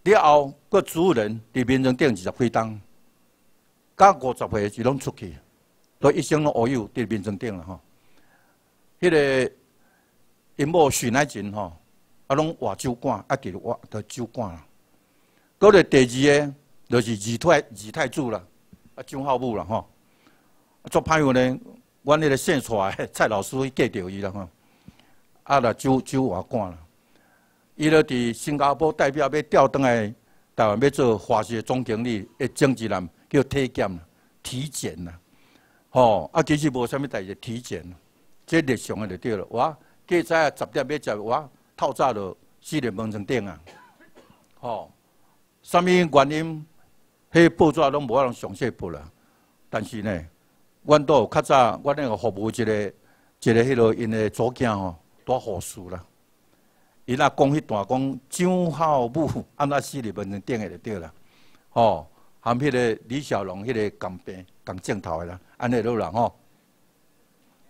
了后个主人伫民政顶二十几档，甲五十岁就拢出去，所以一生拢遨游伫民政顶了吼。迄个因某许乃真吼，啊拢活酒馆，啊伫活的酒馆啦。过来第二个就是二太二太子啦，啊蒋浩武啦吼。做朋友呢，阮迄个姓蔡的蔡老师去见着伊啦吼。啊！啦，酒酒外干啦。伊咧伫新加坡代表要调登来台湾，要做华协总经理的政治人，叫体检体检啦。吼！啊，其实无啥物代志，体检。这日常的就对了。我记早十点要食，我透早就四点半钟顶啊。吼！啥物原因？迄报纸拢无法通详细报啦。但是呢，阮都有较早，阮那个服务一个一个迄落因的组件吼。多好事啦！伊若讲迄段讲蒋浩武安那死里本人顶下就对啦，吼，含迄个李小龙迄个共病共镜头的啦，安尼都啦吼。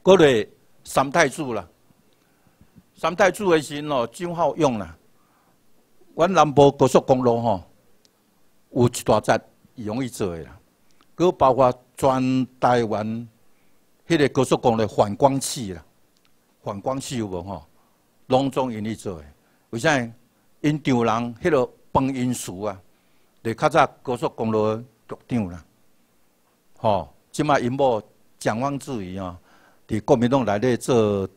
过来三太子啦，三太子的时吼，真好用啦，阮南部高速公路吼，有一大截容易做的啦，佮包括全台湾迄个高速公路反光器啦。反光器有无吼？拢总因伊做诶。为啥？因丈人迄个彭英树啊，伫较早高速公路局长啦。吼，即卖因某蒋万志伊哦，伫国民党内底做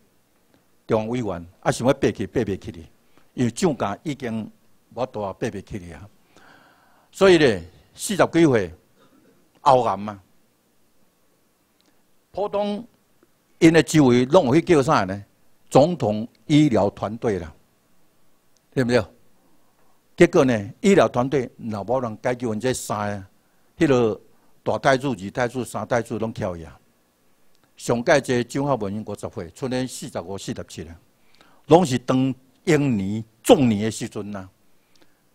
中央委员，啊想要爬去爬袂起哩，因为涨价已经无多爬袂起哩啊。所以咧，四十几岁喉癌嘛，普通。因的周围拢有去叫啥呢？总统医疗团队啦，对不对？结果呢，医疗团队若无人解决阮这三个，迄个大太子、二太子、三太子拢跳呀。上届这蒋浩文五十岁，出年四十五、四十七啦，拢是当英年壮年的时阵呐。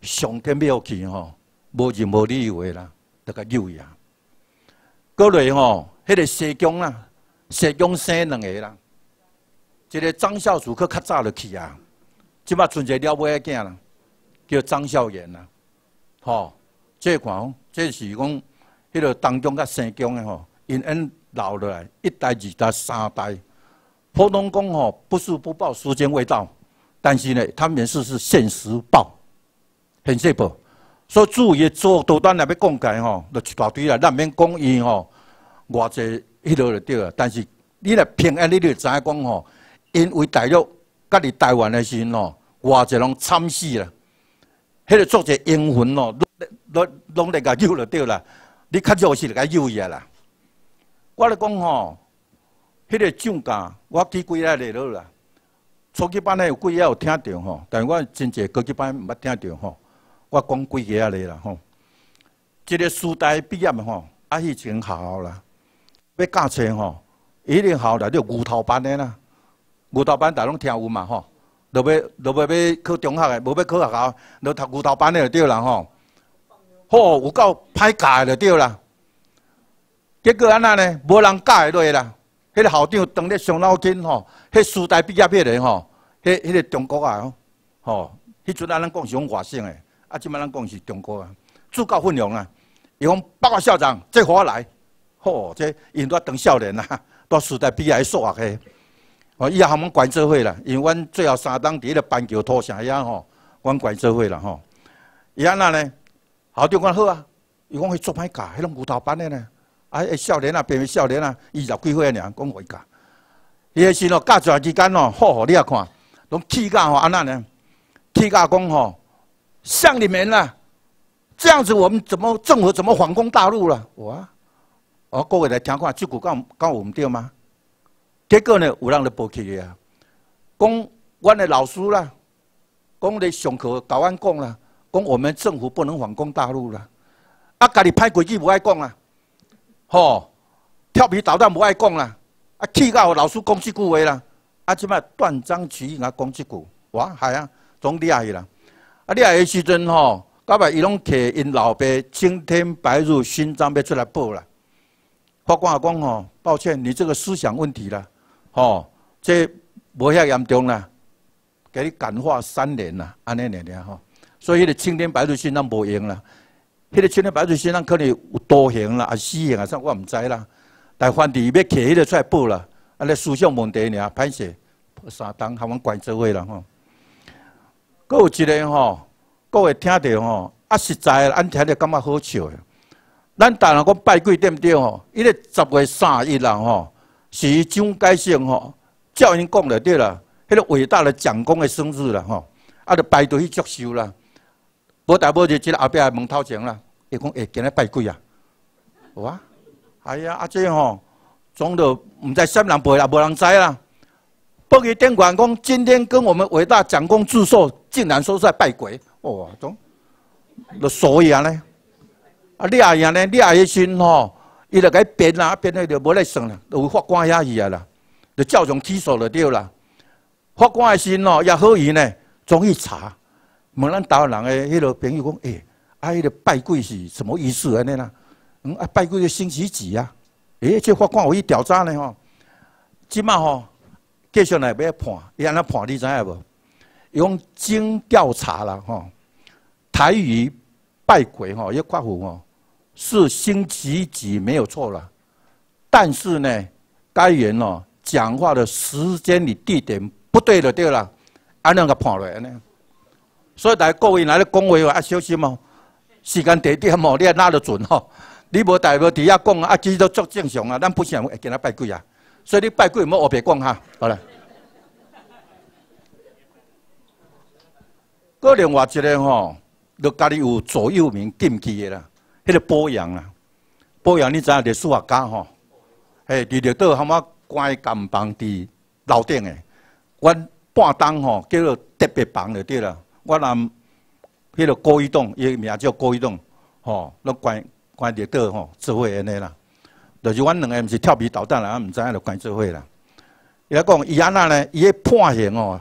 上天要去吼，无任何理由啦，得个救呀。过来吼，迄个西江啦。石江生两个啦，一个张孝祖去较早就去啊，即马存一个了尾仔囝啦，叫张孝炎啦，吼，这看哦，这是讲迄个当中甲生姜的吼，因因老落来一代、二代、三代，普通讲吼不是不报，时间未到，但是呢，他们是是现实报，现实报，所以注意做多端来要讲解吼，就一大堆啦，咱免讲伊吼，偌济。迄落就对啊，但是你来平安，你就知影讲吼，因为大陆甲你台湾的时阵吼，偌济人惨死啦，迄个做者英魂哦，拢拢拢来甲救就对啦，你较弱是来甲救伊啦。我咧讲吼，迄个涨价，我记几下来了啦。初级班咧有几下有听到吼，但我真济高级班毋捌听到吼。我讲几下来啦吼，一个师大毕业吼，啊，以前校啦。要驾车吼，一定好来就牛头班的啦，牛头班大拢听有嘛吼，落要落要要考中学的，无要考学校，落读牛头班的就对啦吼。吼，有够歹教的就对啦。结果安那呢？无人教会落啦。迄个校长当咧伤脑筋吼，迄时代毕业迄个吼，迄迄个中国啊吼，吼迄阵啊咱讲是讲外省的，啊即摆咱讲是中国啊，自告奋勇啊，伊讲报告校长，这我来，吼，这因都当少年啊，到时代毕业数学的，哦，以后他们管社会啦，因为阮最后三当伫迄个板桥土城遐吼，阮管社会啦吼，伊安那呢？校长讲好啊，伊讲迄做歹教，迄种牛头班的呢。啊！少年啊，变为少年啊，二十几岁尔，讲会教。伊个时咯，教一段时间哦，好好，你也看，拢气教吼安那呢？气教讲吼，乡里面啦，这样子我们怎么政府怎么反攻大陆了？哇！哦，各位来听看，这句讲讲有毋对吗？结果呢，有人来报起去啊，讲阮的老师啦，讲咧上课教阮讲啦，讲我们政府不能反攻大陆了，啊，家己歹规矩无爱讲啦。吼，调皮捣蛋无爱讲啦，啊，气到老师讲几句话啦，啊，即摆断章取义啊讲几句，哇，系啊，总厉害啦。啊，厉害的时阵吼，到尾伊拢摕因老爸青天白日勋章要出来报啦。法官也讲吼，抱歉，你这个思想问题啦，吼，这无遐严重啦，给你感化三年啦，安尼尔尔吼，所以迄个青天白日勋章无用啦。迄个青天白日先生可能有多刑啦，啊死刑啊，啥我毋知啦。但反正要摕迄个出来报啦，啊，咧思想问题尔，歹势三档，含阮关做伙啦吼。阁有一个吼，各位听着吼，啊实在，俺听着感觉好笑诶。咱当然讲拜鬼对毋对吼？伊个十月三十一啦吼，是蒋介石吼，照因讲了对啦，迄个伟大的蒋公的生日啦吼，啊，着排队去祝寿啦。无大无就即个后壁门头前啦，伊讲会今日拜鬼啊？有啊，哎呀，啊这吼，总着毋知啥人拜啦，无人知啦。报给电管讲，今天跟我们伟大蒋公祝寿，竟然说是在拜鬼，哇，总，都所以啊呢，啊你阿样呢？你阿一心吼，伊就该编啦，编了就无来算啦，有法官遐伊啊啦，就照常起诉就对啦。法官的心哦也好伊呢，总去查。问咱台湾人诶，迄个朋友讲，诶，啊，迄个拜鬼是什么意思安尼啦？嗯，啊，拜鬼是星期几啊？诶，这法官有去调查呢吼。即马吼，继续来要判，伊安怎判你知影无？用经调查啦吼，台语拜鬼吼，要括弧吼，是星期几没有错了。但是呢，该人哦讲话的时间与地点不对了，对啦，安怎个判落安尼？所以大家各位来咧讲话要小心哦，时间地点哦，你要拿得准哦。你无代表底下讲啊，其实都足正常啊。咱不想会跟他拜鬼啊，所以你拜鬼莫胡别讲哈。好了，个另外一个吼，就家己有左右铭禁忌的啦，迄个保养啊，保养你知影历史学家吼，嘿，伫绿岛他妈关监房伫楼顶诶，阮半当吼叫做特别房就对了。我南迄个高一栋，伊名叫高一栋，吼，拢关关伫倒吼，做伙安尼啦。就是阮两个毋是调皮捣蛋啦，毋知影就关做伙啦。伊来讲伊安那呢？伊迄判刑哦，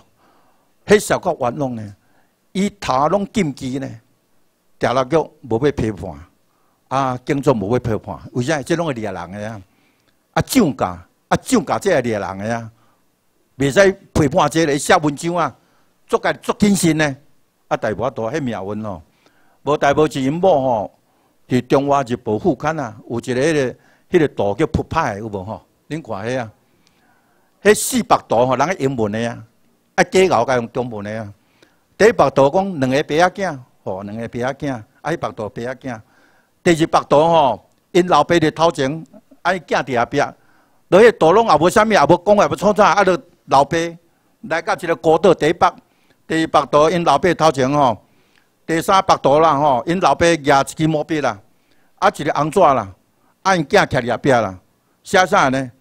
迄小国玩弄呢，伊头拢禁忌呢，调落局无要批判，啊，警察无要批判，为啥？即拢个猎人个呀，啊，涨价，啊，涨价即个猎人个呀，袂使批判即个写文章啊，做个做谨慎呢。啊，大无多迄命运哦，无大无是因某吼，伫中华日报副刊啊，有一个迄个迄个图叫扑拍有无吼？恁看迄啊？迄四百图吼，人个英文的啊，啊假搞甲用中文的啊。第一百图讲两个爸仔囝，吼两个爸仔囝，啊迄百图爸仔囝。第二百图吼，因老爸伫头前，啊伊囝伫后壁，落迄图拢也无啥物，也无讲，也无创啥，啊着老爸来到一个高岛第一百。第二百图，因老爸头前吼；第三百图啦吼，因老爸举一支毛笔啦，啊一个红纸啦，啊因囝徛伫后壁啦，写啥呢？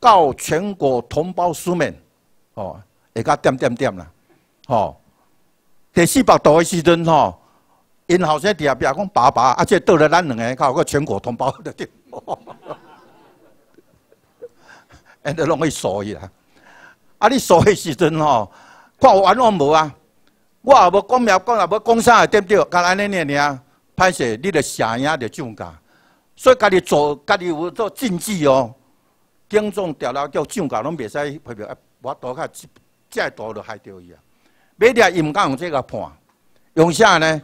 告全国同胞书面，吼，下加点点点啦，吼。第四百图的时阵吼，因后生伫后壁讲爸爸，啊这倒来咱两个靠个全国同胞的点，因都拢去数伊啦。啊你数的时阵吼。看完我无啊？我也无讲苗讲也无讲啥，对不对？干安尼尔尔，歹势，你著声音著涨价，所以家己做家己有做禁忌哦。警众调了叫涨价，拢袂使批评，我多较再多就害着伊啊。买条伊毋敢用这个判，用啥呢？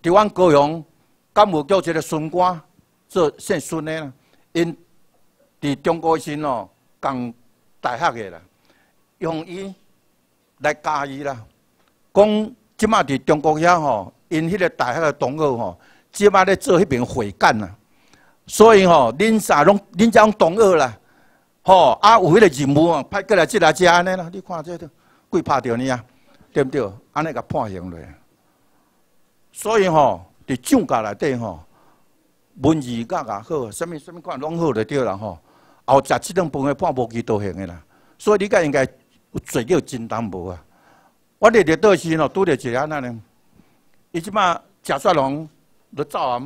伫阮高雄，敢有叫一个孙官做姓孙的啦？因伫中国时哦，共大学的啦，用伊来教伊啦，讲。即马伫中国遐吼，因迄个大学的同学吼，即马咧做迄边会干呐，所以吼，恁啥拢恁种同学啦，吼啊有迄个任务啊，派过来即来遮安尼啦，你看这都鬼拍着你啊，对不对？安尼甲判刑落。所以吼，伫涨价内底吼，文字价价好，什物什物款拢好就对啦吼。后食即顿饭的判无期徒刑的啦，所以你甲应该有罪叫真当无啊。我日日倒时喏，拄着一个安尼呢。伊即马贾雪龙都走啊，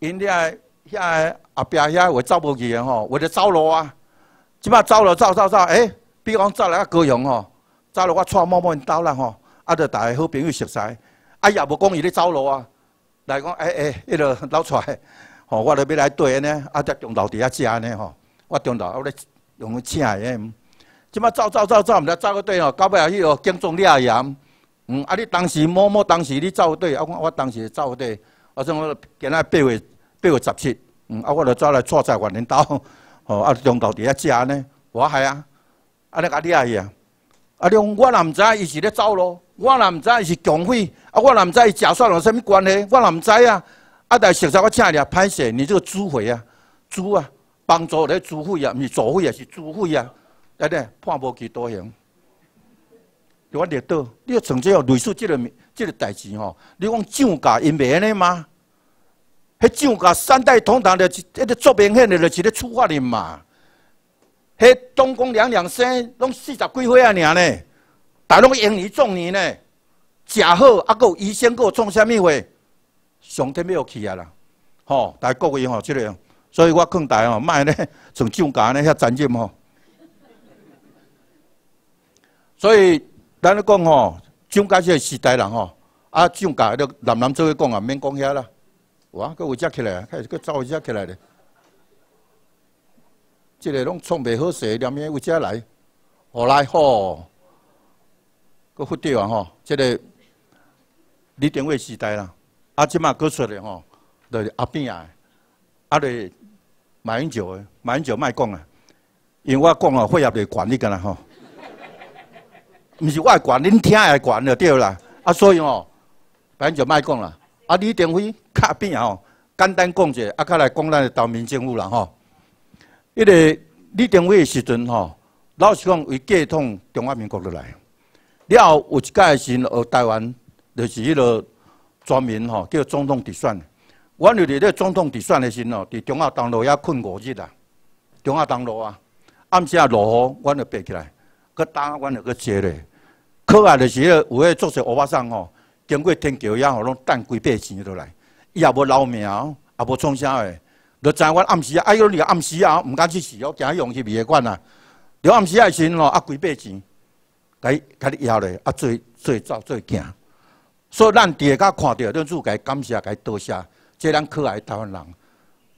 因遐遐后壁遐会走无去的吼，为着走路啊。即马走路走走走，诶，比如讲走来啊高雄吼，走路我带某某因兜啦吼，啊，着大家好朋友熟悉，啊也无讲伊咧走路啊，来讲诶诶，迄个老来，吼，我着要来对安尼，啊，只中昼伫遐食安尼吼，我中昼我咧用请诶。即马走走走走，毋知走个对吼，到尾啊，迄个警钟了严。嗯，啊，你当时某某当时你走个对，啊，我我当时走个对，啊，像我今仔八月八月十七，嗯，啊，我著走来错在万年岛，吼，啊，中昼伫遐食呢，我系啊，啊，你甲你阿伊啊，啊，你讲我若毋知伊是咧走咯，我若毋知伊是强匪，啊，我若毋知伊食煞有啥物关系，我若毋知啊，啊，但实在我请你啊，歹势，你这个猪匪啊，猪啊，帮助咧猪匪啊，毋是助匪啊，是猪匪啊。哎咧，判无期徒刑，我列倒，你要从这哦类似这个这个代志吼，你讲涨价因袂安尼吗？迄涨价三代同堂的，一个作明显的，就是咧处罚你嘛。迄东宫娘娘生，拢四十几岁啊，尔呢，大拢英年壮年呢，食好啊，有医生有创啥物货，上天要去啊啦，吼，大各位吼，即个，所以我劝大家吼，卖咧从涨价呢遐残忍吼。所以，咱咧讲吼，蒋介石时代人吼，啊涨价，你男男做去讲啊，免讲遐啦。哇，佮有只起来，开始佮走一只起来咧。即个拢创袂好势，连咩有只来，后来吼，佮忽掉啊吼，即个李登辉时代啦，啊即马佮出来吼，就是阿扁啊，啊对马英九诶，马英九卖讲啊，因为我讲啊，会业嚟管理个啦吼。毋是我爱管，恁听爱管就对啦。啊，所以吼，反正就莫讲啦。啊，李登辉较变吼，简单讲者，啊，较来讲咱的岛民政府啦吼。迄个李登辉的时阵吼，老实讲为解统中华民国落来。了后有一届时，呃，台湾就是迄个全民吼，叫总统直选。阮就伫咧总统直选的时吼，伫中华东路遐困五日啊。中华东路啊，暗时啊落雨，阮就爬起来。佮打阮就佮坐咧，可爱就是迄有迄做些乌巴桑吼，经过天桥遐吼，拢等几百钱都来，伊也无留名，也无创啥诶，就知阮暗时啊，哎呦你暗时啊，毋敢去试哦，惊用去未管啊。了暗时啊时吼，啊几百钱，甲甲你要咧，啊做做走做行，所以咱伫下甲看着，咱主甲感谢甲多谢，即咱可爱台湾人，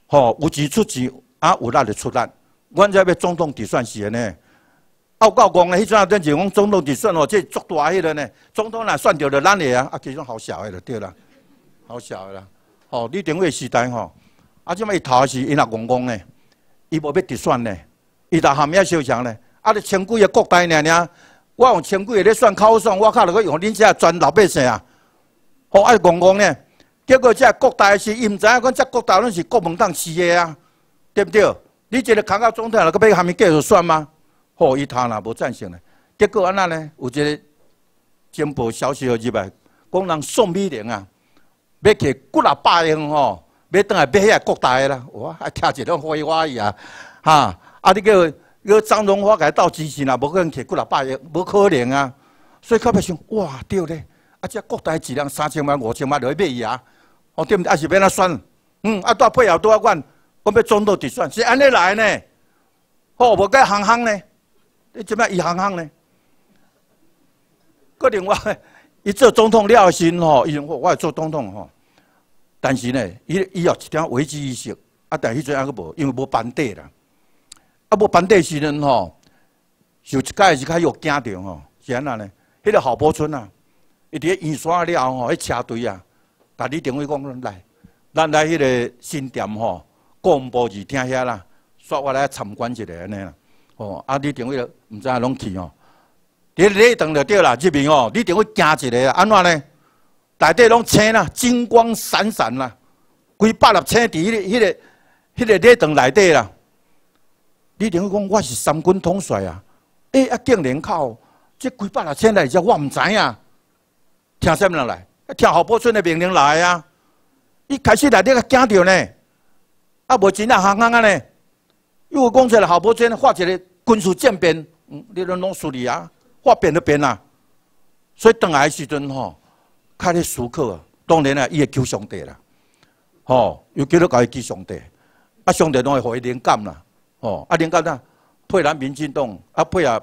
吼有钱出钱，啊有力就出力，阮这要总统直选时呢。报告讲诶，迄阵啊，等是讲总统直选哦，这足大迄个呢。总统若选着了咱诶啊，啊，其中好小诶就对啦，好小诶啦。哦，李登辉时代吼，啊，即摆伊头是伊若戆戆呢，伊无要直选呢，伊在下面小强呢，啊，你千几个国代尔尔，我用千几个咧选考选，我靠，如果用恁遮全老百姓啊，好爱戆戆呢。结果遮国代是伊毋知影，讲遮国代拢是国民党饲诶啊，对不对？你一个扛到总统了，佮要下面继续选吗？好，伊他若无赞成咧，结果安那呢？有一个情报消息入来，讲人宋美龄啊，要摕几啊百亿吼，要倒来买遐国大啦，哇，还听一种废话伊啊，哈！啊，你叫叫张荣华甲斗支持啦，无可能摕几啊百亿，无可能啊！所以特别想，哇，对咧，啊，这国大质量三千万、五千万落去买伊啊，哦，对毋对？还是要哪选？嗯，啊，多配合多少管？我要中到直选，是安尼来呢？好，无该行行呢？你即摆一行行呢？个另外，伊做总统了先吼，伊讲我我做总统吼，但是呢，伊伊有一点危机意识，啊，但迄阵还佫无，因为无班底啦，啊，无班底时阵吼，就一届是较有惊着吼，是安那呢？迄个郝柏村啊，伊伫院山了吼，迄车队啊，甲李登辉讲来，咱来迄个新店吼，广播二听遐啦，说我来参观一下安尼啦，哦，啊，李登辉毋知影拢去哦。伫礼堂就对啦，入面哦，你定会惊一个啊安怎呢？内底拢青啦，金光闪闪啦，规百粒青伫迄个、迄个、迄个礼堂内底啦。你定会讲我是三军统帅啊！哎啊，竟然靠这规百粒青来，只我毋知影。听什么人来？听郝柏村的命令来啊！一开始内底个惊着呢，啊无钱啊憨憨啊呢，又讲出来郝柏村发一个军事政变，嗯，你拢拢处理啊？话变就变啦，所以等来时阵吼，开咧思考，当然啊，伊会求上帝啦，吼，又叫做搞伊求上帝，啊，上帝拢会互伊灵感啦，吼，啊，灵感呐，配合民进党，啊，配合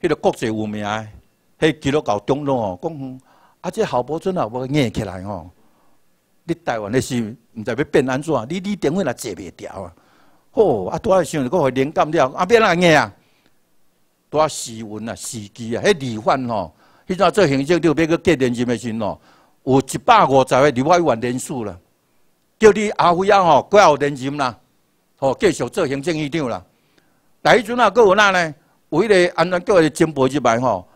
迄个国际有名诶，迄基督教中路吼，讲，啊，这郝柏村啊，我硬起来吼，你台湾的事，毋知要变安怎，你你电话来坐袂掉啊，吼，啊，拄仔想着佫互灵感了，啊，变哪硬啊？多时运啊，时机啊，迄离婚吼，迄阵做行政长要去结连任的时吼，有一百五十个立法委员连署啦，叫你阿辉啊吼，过后连任啦，吼继续做行政院长啦。但迄阵啊，佫有哪呢？有迄个安全局的前部入来吼，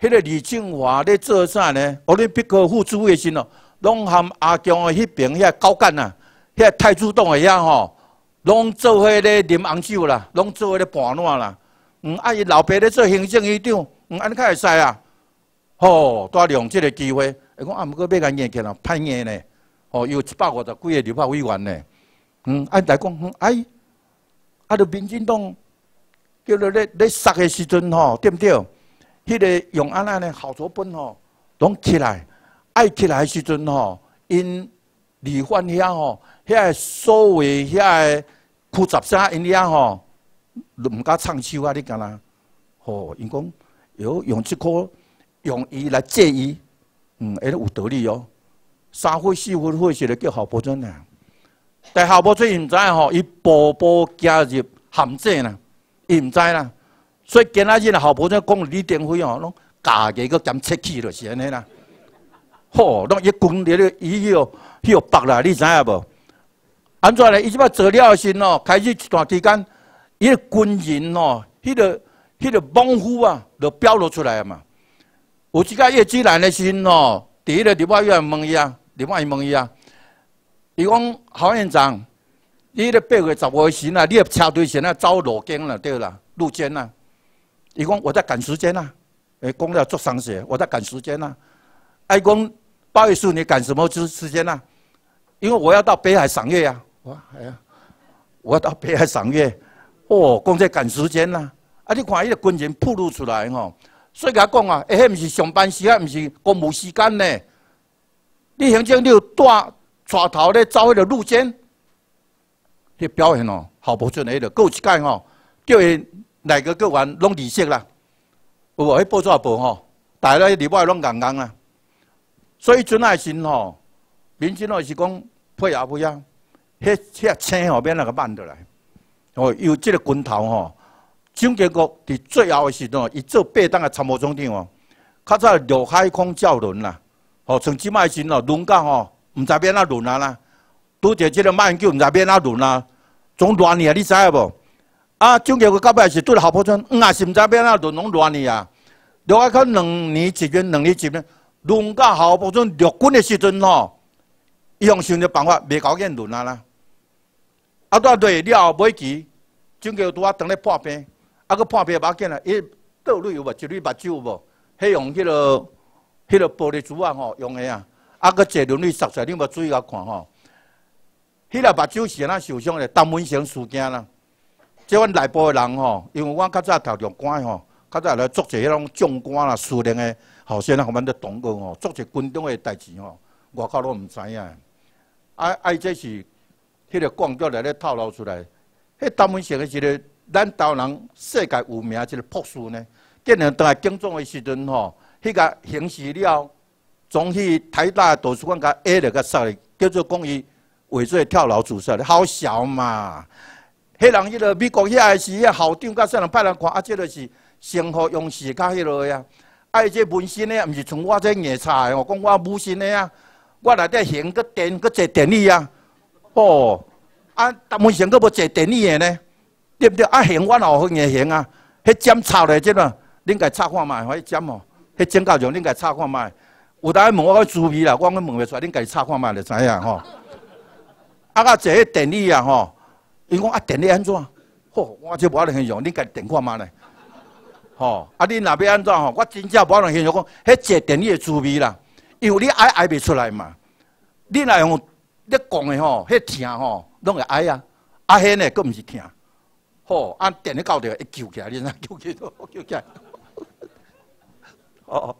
迄个李庆华咧做啥呢？奥林匹克副主委时咯，拢含阿强的迄边遐高干呐，遐太子党的遐吼，拢做伙咧啉红酒啦，拢做伙咧盘烂啦。嗯，啊，伊老爸咧做行政院长，嗯，安尼较会使啊？吼，多利用即个机会，伊讲啊，毋过要甲硬起来，歹硬呢？吼，有一百五十几个立法委员呢。嗯，啊，来讲，嗯，哎，啊，着民进党叫做咧咧杀的时阵吼，对毋对？迄个用安那呢？好作本吼，拢起来，爱起来时阵吼，因离婚遐吼，遐所谓遐复杂啥因遐吼。唔敢唱秋啊！你敢啦？吼，因讲有用这颗用伊来借伊，嗯，哎，有道理哦。三岁四岁会是咧叫郝柏村啊，但郝柏村伊毋知吼，伊步步加入陷阱啦，伊毋知啦。所以今仔日郝柏村讲李登辉哦，拢家己个减切气就是安尼啦。吼，拢一军咧咧伊迄个迄个白啦，你知影无？安怎咧？伊即摆做了先哦，开始一段期间。伊个军人哦，迄个、迄个猛虎啊，就飙落出来啊嘛。有一个叶志兰的时哦，第一个立法院问伊啊，立法院问伊啊，伊讲郝院长，你咧八月十五时啊，你个车队现在走路径啦，对啦，路肩啦。伊讲我在赶时间呐，诶，讲了做商事，我在赶时间呐。伊讲八月十五你赶什么时时间呐？因为我要到北海赏月呀，我哎呀，我要到北海赏月。哦，讲在赶时间啦！啊，你看伊个军人暴露出来吼，所以甲讲啊，迄毋是上班时间，毋是公务时间呢。你行政你有带带头咧走迄个路线，迄表现哦，好不准迄个，有一届吼，叫伊哪个个员拢离席啦。有无？迄报纸报吼，大家里外拢硬硬啊。所以阵爱时吼，民警哦是讲配合配合，迄遐青吼免那个慢得来。哦，有这个拳头吼，蒋介石伫最后的时阵，伊做八党的参谋总长哦，较早陆海空教轮啦，哦，从即卖时哦，轮岗吼，毋知变哪轮啊啦，拄着即个马英九毋知变哪轮啊，总乱去啊，你知影无？啊，蒋介石到尾是对郝柏村，嗯啊，是毋知变哪轮，拢乱去啊。陆海空两年一军，两年一军，轮到郝柏村陆军的时阵吼，伊用想着办法，袂搞见轮啊啦。啊！拄落了后，尾期蒋介石拄啊当咧破病，啊，佮破病把紧啦，伊倒泪有无？一粒目睭无？迄用迄个、迄个玻璃珠啊吼，用的啊，啊，佮坐轮椅摔出来，你无注意甲看吼？迄个目睭是安怎受伤咧？陈文成事件啦，即阮内部的人吼，因为我较早头中官吼，较早来做者迄种将官啦、司令的，后生啊，互阮咧同过吼，做者军中的代志吼，外口拢毋知影。啊，啊，这是。迄个广告来咧透露出来，迄陈文成的一个咱台湾人世界有名一个博士呢，竟然当来警总的时阵吼，迄个刑事了，总去台大图书馆甲 A 了个杀哩，叫做讲伊伪罪跳楼自杀哩，好笑嘛！迄人迄个美国遐个是遐校长甲啥人派人看，啊，即个是生活用事甲迄落呀。啊，伊这纹身的，毋是像我这硬差的哦，讲我武身的啊，我内底行个电个坐电椅啊，哦，啊，大门上个要坐电椅的呢，对不对？啊，行我后分也行啊，迄针插咧，即个，恁家插看卖，迄针哦，迄尖够用，恁家插看卖。有当问我个猪皮啦，我讲问袂出来，恁家插看卖就知影吼。啊，甲坐迄电椅啊吼，伊讲啊，电椅安怎？吼，我这无法度形容，恁家电看卖咧。吼，啊！你若要安怎吼？我真正无法度形容讲，迄坐电椅的滋味啦，因为你爱爱袂出来嘛。你若用你讲的吼，迄疼吼，拢会爱啊。啊，迄呢，佫毋是疼。吼，按电咧到着一救起来，你知揪起来，救起来。哦，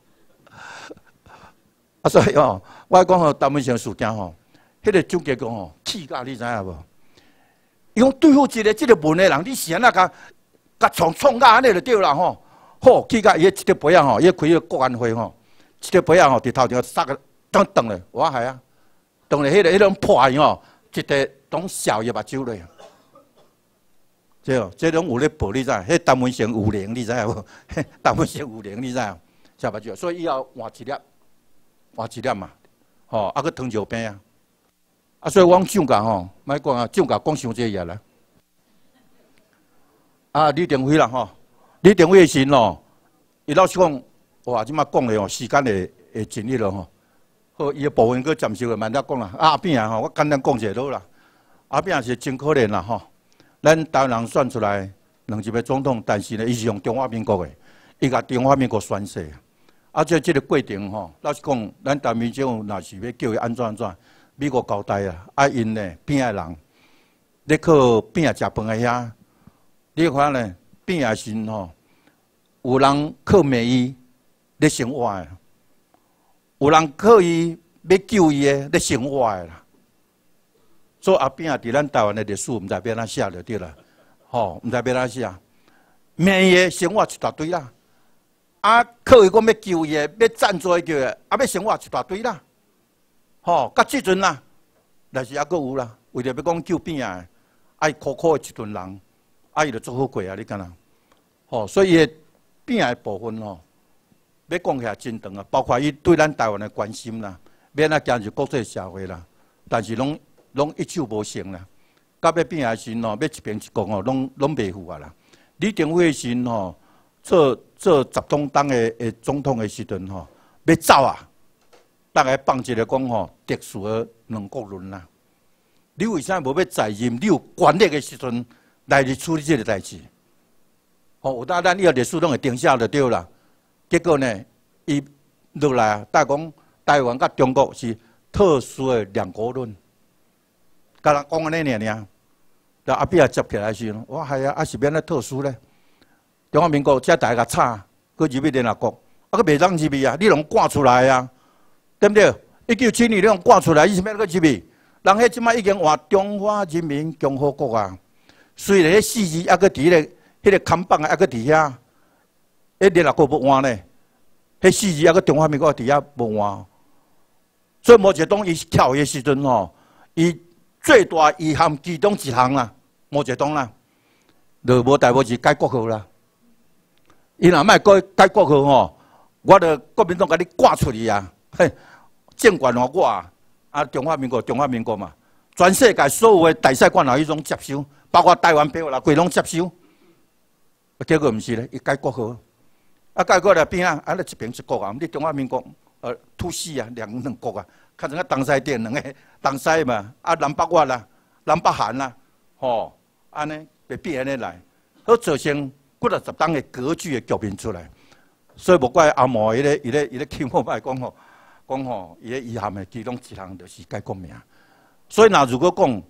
啊，所以哦，我讲吼，台湾上事件吼，迄个总结讲吼，气甲你知影无？伊讲对付一个即个问的人，你是安那甲甲创创甲安尼就对啦吼。好，去甲伊一条杯啊吼，伊开个国安会吼，一条杯啊吼，伫头前杀个当当咧，我系啊，当咧迄个迄种破伊吼，一个当笑伊目睭咧，即哦，即种有咧报你知？迄单位成有零，你知影无？单位成有零，你知影？笑目睭，所以以后换一粒，换一粒嘛，吼，啊个糖尿病啊，啊，所以我讲涨价吼，莫讲啊，涨价讲伤济嘢啦，啊，李登辉啦吼。你电话时咯，伊老实讲，哇，即马讲的哦，时间会会尽力咯吼。好，伊个部分佫暂时个慢点讲啦。阿扁啊吼，我简单讲者落啦。阿扁也是真可怜啦吼。咱台湾人选出来两届总统，但是呢，伊是用中华民国的，伊甲中华民国宣誓。啊，即即个过程吼，老实讲，咱台民政若是要叫伊安怎安怎，美国交代啊，啊因呢边个人，咧靠边个食饭个遐，你看呢？病也是吼，有人靠美伊咧生活诶，有人靠伊要救伊诶咧生活诶啦。所以阿扁啊，伫咱台湾诶历史，毋知要哪写就对啦，吼，毋知要哪写。美伊生活一大堆啦，啊，靠伊讲要救伊，要赞助伊个，啊，要生活一大堆啦，吼，甲即阵啦，但是还阁有啦，为着要讲救扁啊，爱苦苦诶一群人。啊，伊就做好过啊！你敢若？吼，所以伊变诶部分吼，要讲起来真长啊。包括伊对咱台湾诶关心啦，免啊加入国际社会啦，但是拢拢一手无成啦。到尾变诶时吼，要一边一国吼，拢拢袂赴啊啦。李登辉时吼，做做十总党诶诶总统诶时阵吼，要走啊！大概放一个讲吼，特殊诶两国论啦。你为啥无要在任？你有权力诶时阵？来去处理这个代志，哦，有当咱以后历史拢会定下就对啦。结果呢，伊落来啊，大讲台湾甲中国是特殊的两国论，甲人讲安尼尔尔。然后阿扁接起来时，我系啊，啊是变咧特殊咧。中华民国遮大个差，搁入去联合国，啊搁袂当入去啊，你拢挂出来啊，对不对？一九七二你拢挂出来，伊是咩个入去？人迄即摆已经话中华人民共和国啊。虽然迄四字还搁伫咧，迄个看板还搁伫遐，迄联合国无换呢？迄四字还搁中华民国伫遐无换。所以毛泽东伊跳迄时阵吼，伊最大遗憾其中一项啦，毛泽东啦，就无代无志改国号啦。伊若卖改改国号吼，我着国民党甲你挂出去啊！嘿，监管我我啊，中华民国中华民国嘛，全世界所有的大使馆后迄种接收。包括台湾票啦，规拢接收，结果毋是咧，伊改国号，啊改国来变啊，啊咧一边一国啊，你中华民国呃突死啊，两两国啊，看成个东西店两个东西嘛，啊南北越啦，南北韩啦，吼，安尼会变安尼来，好造成几若十当的格局的局面出来，所以无怪阿毛伊咧伊咧伊咧听我来讲吼，讲吼伊咧遗憾的其中一项就是改国名，所以那如果讲。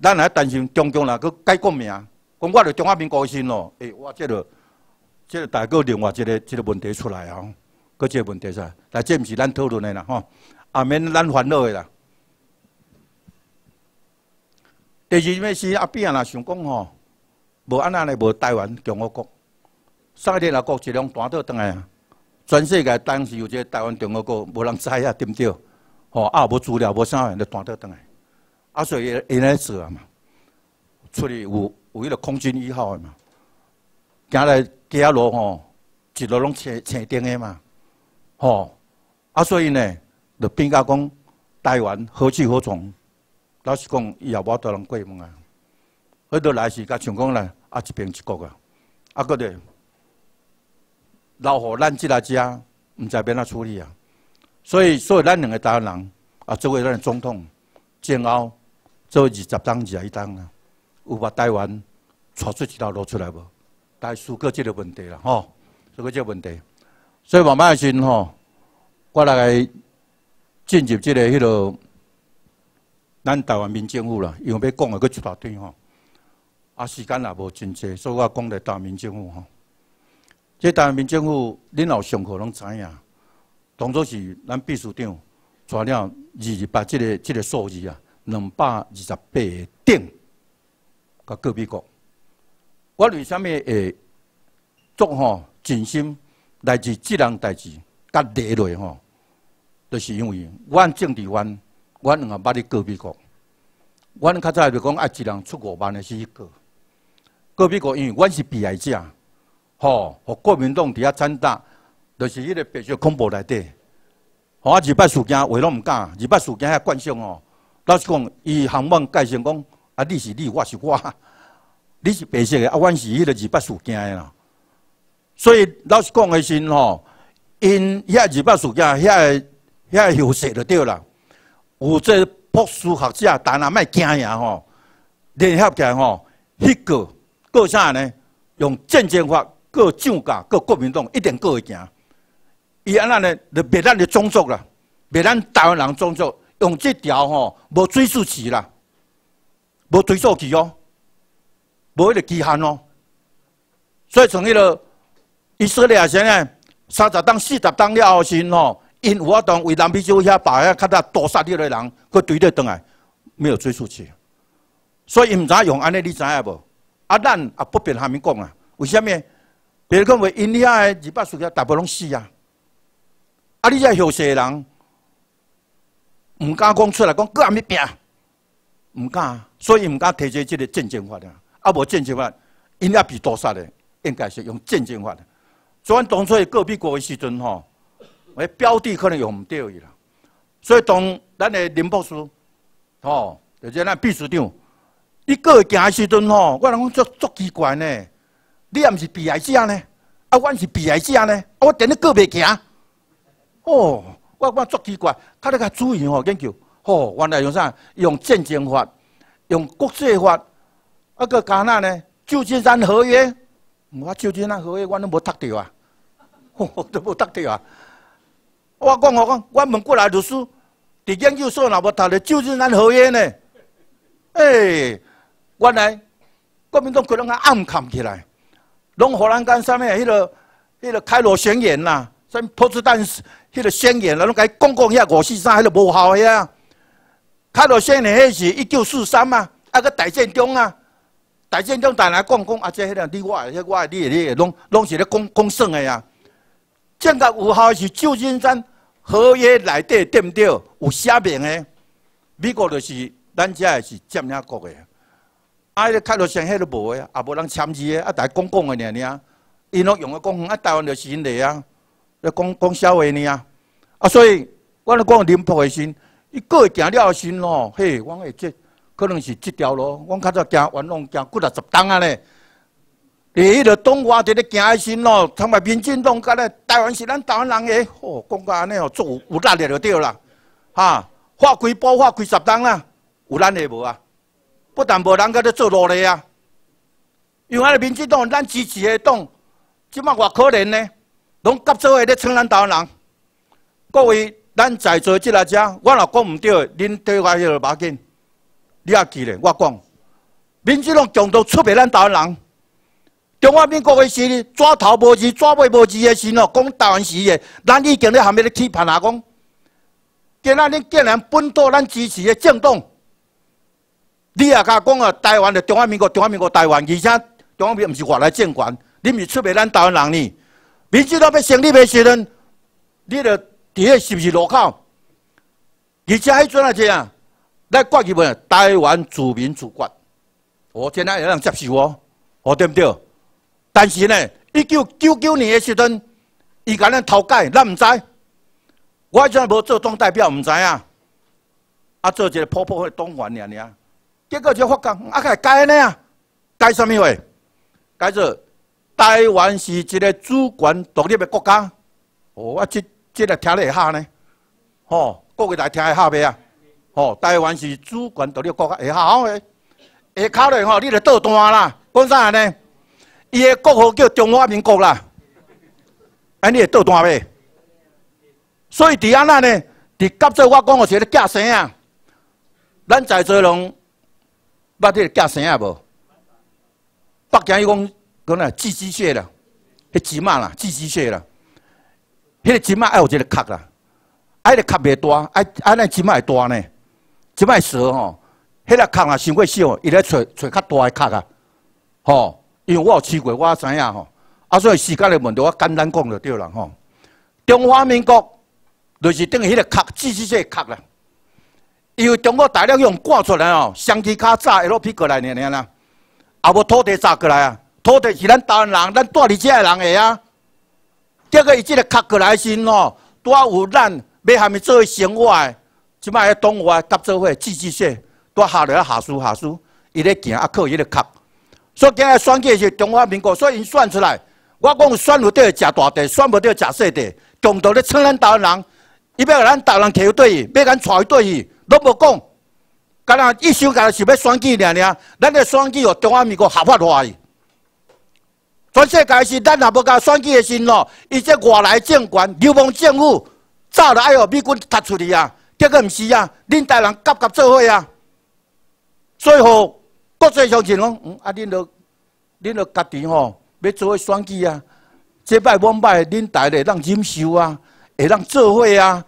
咱还担心中共啦，佮改国名，讲我着中华民国先咯。诶，我即个即个大个另外一个一个问题出来啊，佮即个问题噻，但这毋是咱讨论的啦，吼，也免咱烦恼的啦。第二件事，阿扁啊，想讲吼，无安那咧，无台湾共和国，三个联合国一两单倒转来啊，全世界当时有一个台湾中国国无人知啊，对不对？吼啊，无资料，无啥人就弹倒转来。啊，所以因来做啊嘛，出去有有迄个空军一号的嘛，行来几啊路吼，一路拢青青灯的嘛，吼啊，所以呢，就变甲讲台湾何去何从？老实讲，伊也无多人过问啊。迄倒来是甲像讲来，啊一边一国啊，啊个咧，留互咱即个家，毋知变怎处理啊。所以，所以咱两个台湾人啊，作为咱总统，煎熬。做二十当二十一当啊，有把台湾闯出一条路出来无？但系过即个问题啦，吼，出过即个问题，所以慢慢先吼，我来进入即个迄个咱台湾民政府啦，因为要讲个佫一大堆吼，啊时间也无真济，所以我讲台湾民政府吼。即台湾民政府，恁老上课拢知影，当初是咱秘书长传了二二八即个即个数字啊。两百二十八个顶，甲隔壁国。我为虾米会做吼尽心来自这人代志，甲理落吼，就是因为阮政治阮，阮两个捌伫隔壁国。阮较早就讲爱一人出五万的是一个。隔壁国因为阮是被害者，吼，和国民党伫遐参打，就是迄个白色恐怖内底。吼，啊，二八事件话拢毋敢，二八事件遐惯性吼。老实讲，伊航班介绍讲，啊，你是你，我是我，你是白色的，啊，阮是迄个二八事件的啦。所以老实讲的时吼，因遐二八事件遐遐休息就对啦。有这博士学者，但也莫惊呀吼，联合起来吼，迄个过啥呢？用战争法过涨价，过国民党一定过会行。伊安那呢，就灭咱的种族啦，灭咱台湾人种族。用这条吼，无追溯期啦，无追溯期哦，无迄个期限哦。所以从迄个以色列现在三十当、四十当了后时吼，因有法当为南美洲遐把遐较早屠杀你个人，佮对对倒来，没有追溯期。所以伊毋知用安尼，你知影无？啊，咱也不便下面讲啊。为虾米？别个讲为因遐二百数个大部拢死啊！啊，你这后世人。唔敢讲出来，讲搁阿咪拼，唔敢，所以唔敢提出这个战争法的，啊无战争法，因也被屠杀的，应该是用战争法的。所以当初隔壁国的时阵吼，诶标的可能用唔对伊啦。所以当咱的林博士，吼，就是咱秘书长，伊过行的时阵吼，我人讲足足奇怪呢，你也毋是被害者呢，啊，阮是被害者呢，啊，我点你过袂行，哦。我我足奇怪，他咧个注意吼研究，吼原来用啥？用战争法，用国际法，啊个加那呢？旧金山合约，我旧金山合约我都无读到啊，都无读到啊。我讲我讲，我问过来律师，伫研究所若无读咧旧金山合约呢？诶，原来国民党可能暗藏起来，拢荷兰干上面迄个迄个开罗宣言呐，什波茨坦。迄个宣言啦，拢甲伊讲讲遐五四三，迄个无效遐。开罗宣言迄是一九四三嘛，啊个大战中啊，大战中但来讲讲啊，即迄个你我，迄我，你你，拢拢是咧讲讲算的呀。正个有效是旧金山合约内底对毋对？有写明的。美国就是咱遮的是占领国的，啊，迄个开罗宣言迄都无的，也无人签字的，啊，大讲讲的尔尔。因拢用个讲，啊，台湾就是因的啊。要讲讲笑话呢啊！啊，所以我咧讲林博的心，伊过行了心咯。嘿，我会这可能是这条路，我较早行完拢行几啊十档啊咧。伫迄个东华伫咧行的心咯，参拜民进党甲咧台湾是咱台湾人诶，吼，讲甲安尼哦，做有力力就对啦。哈，法规保法规十档啦，有咱诶无啊？不但无人甲咧做落嚟啊，因为民进党咱支持的党，即摆偌可怜呢。拢甲做下咧称咱台湾人，各位，咱在座即个只，我若讲毋对，恁对我迄个马紧，你也记咧。我讲，民主党强度出卖咱台湾人，中华民国的时抓头无字，抓尾无字的时哦，讲台湾时的，咱已经咧下面咧批判啊，讲，今仔恁竟然本土咱支持的政党，你也甲讲啊，台湾的中华民国，中华民国台湾，而且中华民毋是外来政权，你毋是出卖咱台湾人呢？民主党要成立的时阵，你著伫迄是不是路口？而且迄阵啊，这啊，来决议问台湾自民主权，我今仔有人接受哦，哦对不对？但是呢，一九九九年的时阵，伊甲咱偷改，咱毋知。我迄阵无做党代表，毋知影。啊，做一个普普的党员尔尔，结果就发觉啊，改改呢啊，改什么话？改做台湾是一个主权独立的国家。哦，我即即个听咧会下呢，吼，各位来听会下未啊？吼，台湾是主权独立国家，会下好诶。下考咧吼，你著倒单啦，讲啥呢？伊诶国号叫中华民国啦，安你会倒单未？所以伫安那呢？伫甲做我讲，我是咧假生啊。咱在座人捌这个假生啊无？北京伊讲讲呐，寄居蟹啦，迄钱嘛啦，寄居蟹啦。迄个钱嘛爱有一个壳啦，爱个壳袂大，爱爱那钱嘛会大呢。钱嘛蛇吼，迄个壳啊，伤过小，伊咧找找较大个壳啊，吼。因为我有试过，我知影吼。啊，所以时间的问题，我简单讲就对啦吼。中华民国就是等于迄个壳，寄居蟹壳啦。因为中国大陆用挂出来哦，相机卡炸 LP 过来呢，啦，啊无土地炸过来啊，土地是咱台湾人，咱住伫遮的人的啊。结果伊即个卡过来时吼，拄啊有咱要下面做生活的，即摆喺东华甲做伙寄居蟹，拄下落下输下输，伊咧行啊靠伊咧卡。所以今日选举是中华民国，所以因选出来，我讲选有得食大地，选无得食细地，共同咧称咱台湾人，伊要咱台湾人摕对伊，要咱带伊对伊。拢无讲，干那一想干是要选举尔尔，咱个选举哦，中华民国合法化去。全世界是咱也无甲选举的时咯，伊这外来政权、流氓政府，早就爱互美军踢出去啊！结果毋是啊，恁台人夹夹做伙啊。所以吼，国际上就讲，嗯啊，恁都恁都家己吼要做伙选举啊，这摆往摆恁台的让忍受啊，会让做伙啊。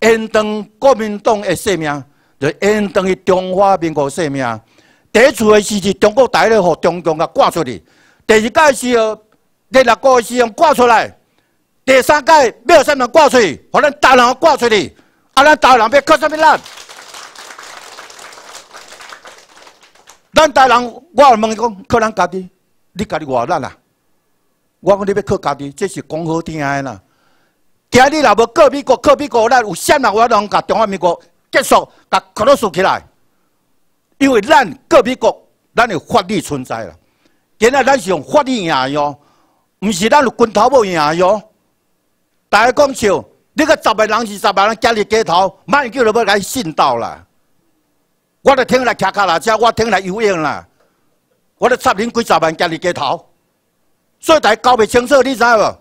延长国民党的生命，就延长伊中华民国生命。第一次的时是中国台咧互中共甲挂出去，第二届是哦，第六个是用挂出来，第三届要啥物挂出去，互咱大人挂出去，啊，咱大人要靠啥物咱？咱大人，我问伊讲，靠咱家己，你家己偌咱啊？我讲你要靠家己，这是讲好听的啦。今日若无告美国，告美国，咱有啥人我拢甲中华民国结束，甲克罗斯起来。因为咱告美国，咱有法律存在啦。今仔咱是用法律赢哟，毋是咱有拳头要赢哟。大家讲笑，你个十万人是十万人，家里街头，万叫都要来信道啦。我都听来骑脚踏车，我听来游泳啦。我都插恁几十万家里街头，所以大家搞袂清楚，你知无？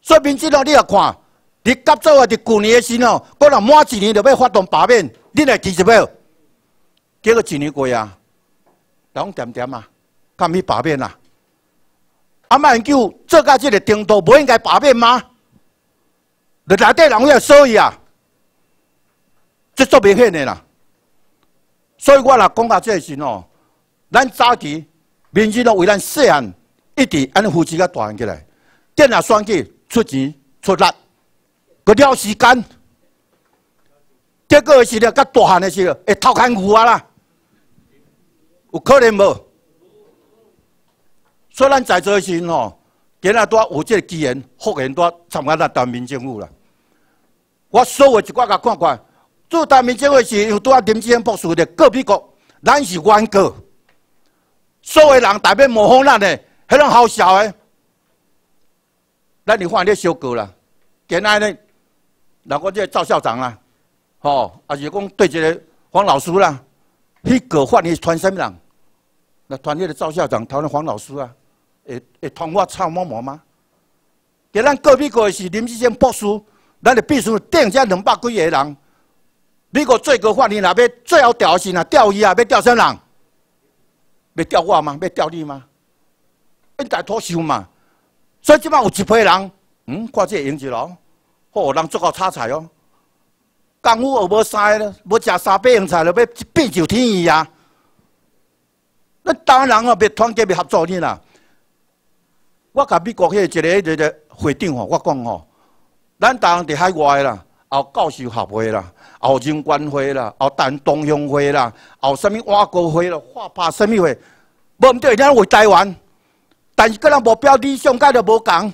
所以，民进党你也看，你甲做啊，伫去年的时候，可能满一年就要发动罢免，你来支持无？结果一年过啊，拢点点啊，敢去罢免啊？啊，马英九做到这个程度，不应该罢免吗？内底人要所以啊，这做明显的啦。所以我来讲到这个时哦，咱早期民进党为咱细汉一直安尼扶持甲大起来，电脑选举。出钱出力，不了时间，结果是了，甲大汉的时候会偷看牛啊啦，有可能无？所以咱在座时吼，今仔多有这个机缘，福缘多参加咱台民政府啦。我所有一寡甲看看，做台民政府时，有拄啊林志坚博士的告美国，咱是原告，所有人代表模仿咱的，迄种好笑的。咱你换咧修改啦，今仔呢，那个这赵校长啦，吼，啊是讲对这个黄老师啦，迄个换你传什么人？那团队的赵校长，讨论黄老师啊，会会通我臭毛毛吗？给咱隔壁国是林志坚博士，咱的秘书顶下两百几个人，美国最高法院那边最后调是哪调伊啊？要调啥人？要调我吗？要调你吗？应该脱手嘛？所以即摆有一批人，嗯，看这英子咯，好人做够差菜哦。功夫学无三个，无食三百样菜了，要变就天意啊！那当然哦，别团结，别合作呢啦。我甲美国迄个一个一个会长吼，我讲吼，咱台湾伫海外啦，后教授协会啦，后人关会啦，后谈东乡会啦，后什物外国会啦，画拍什物会，无毋对，咱为台湾，但是个人目标理想甲着无共。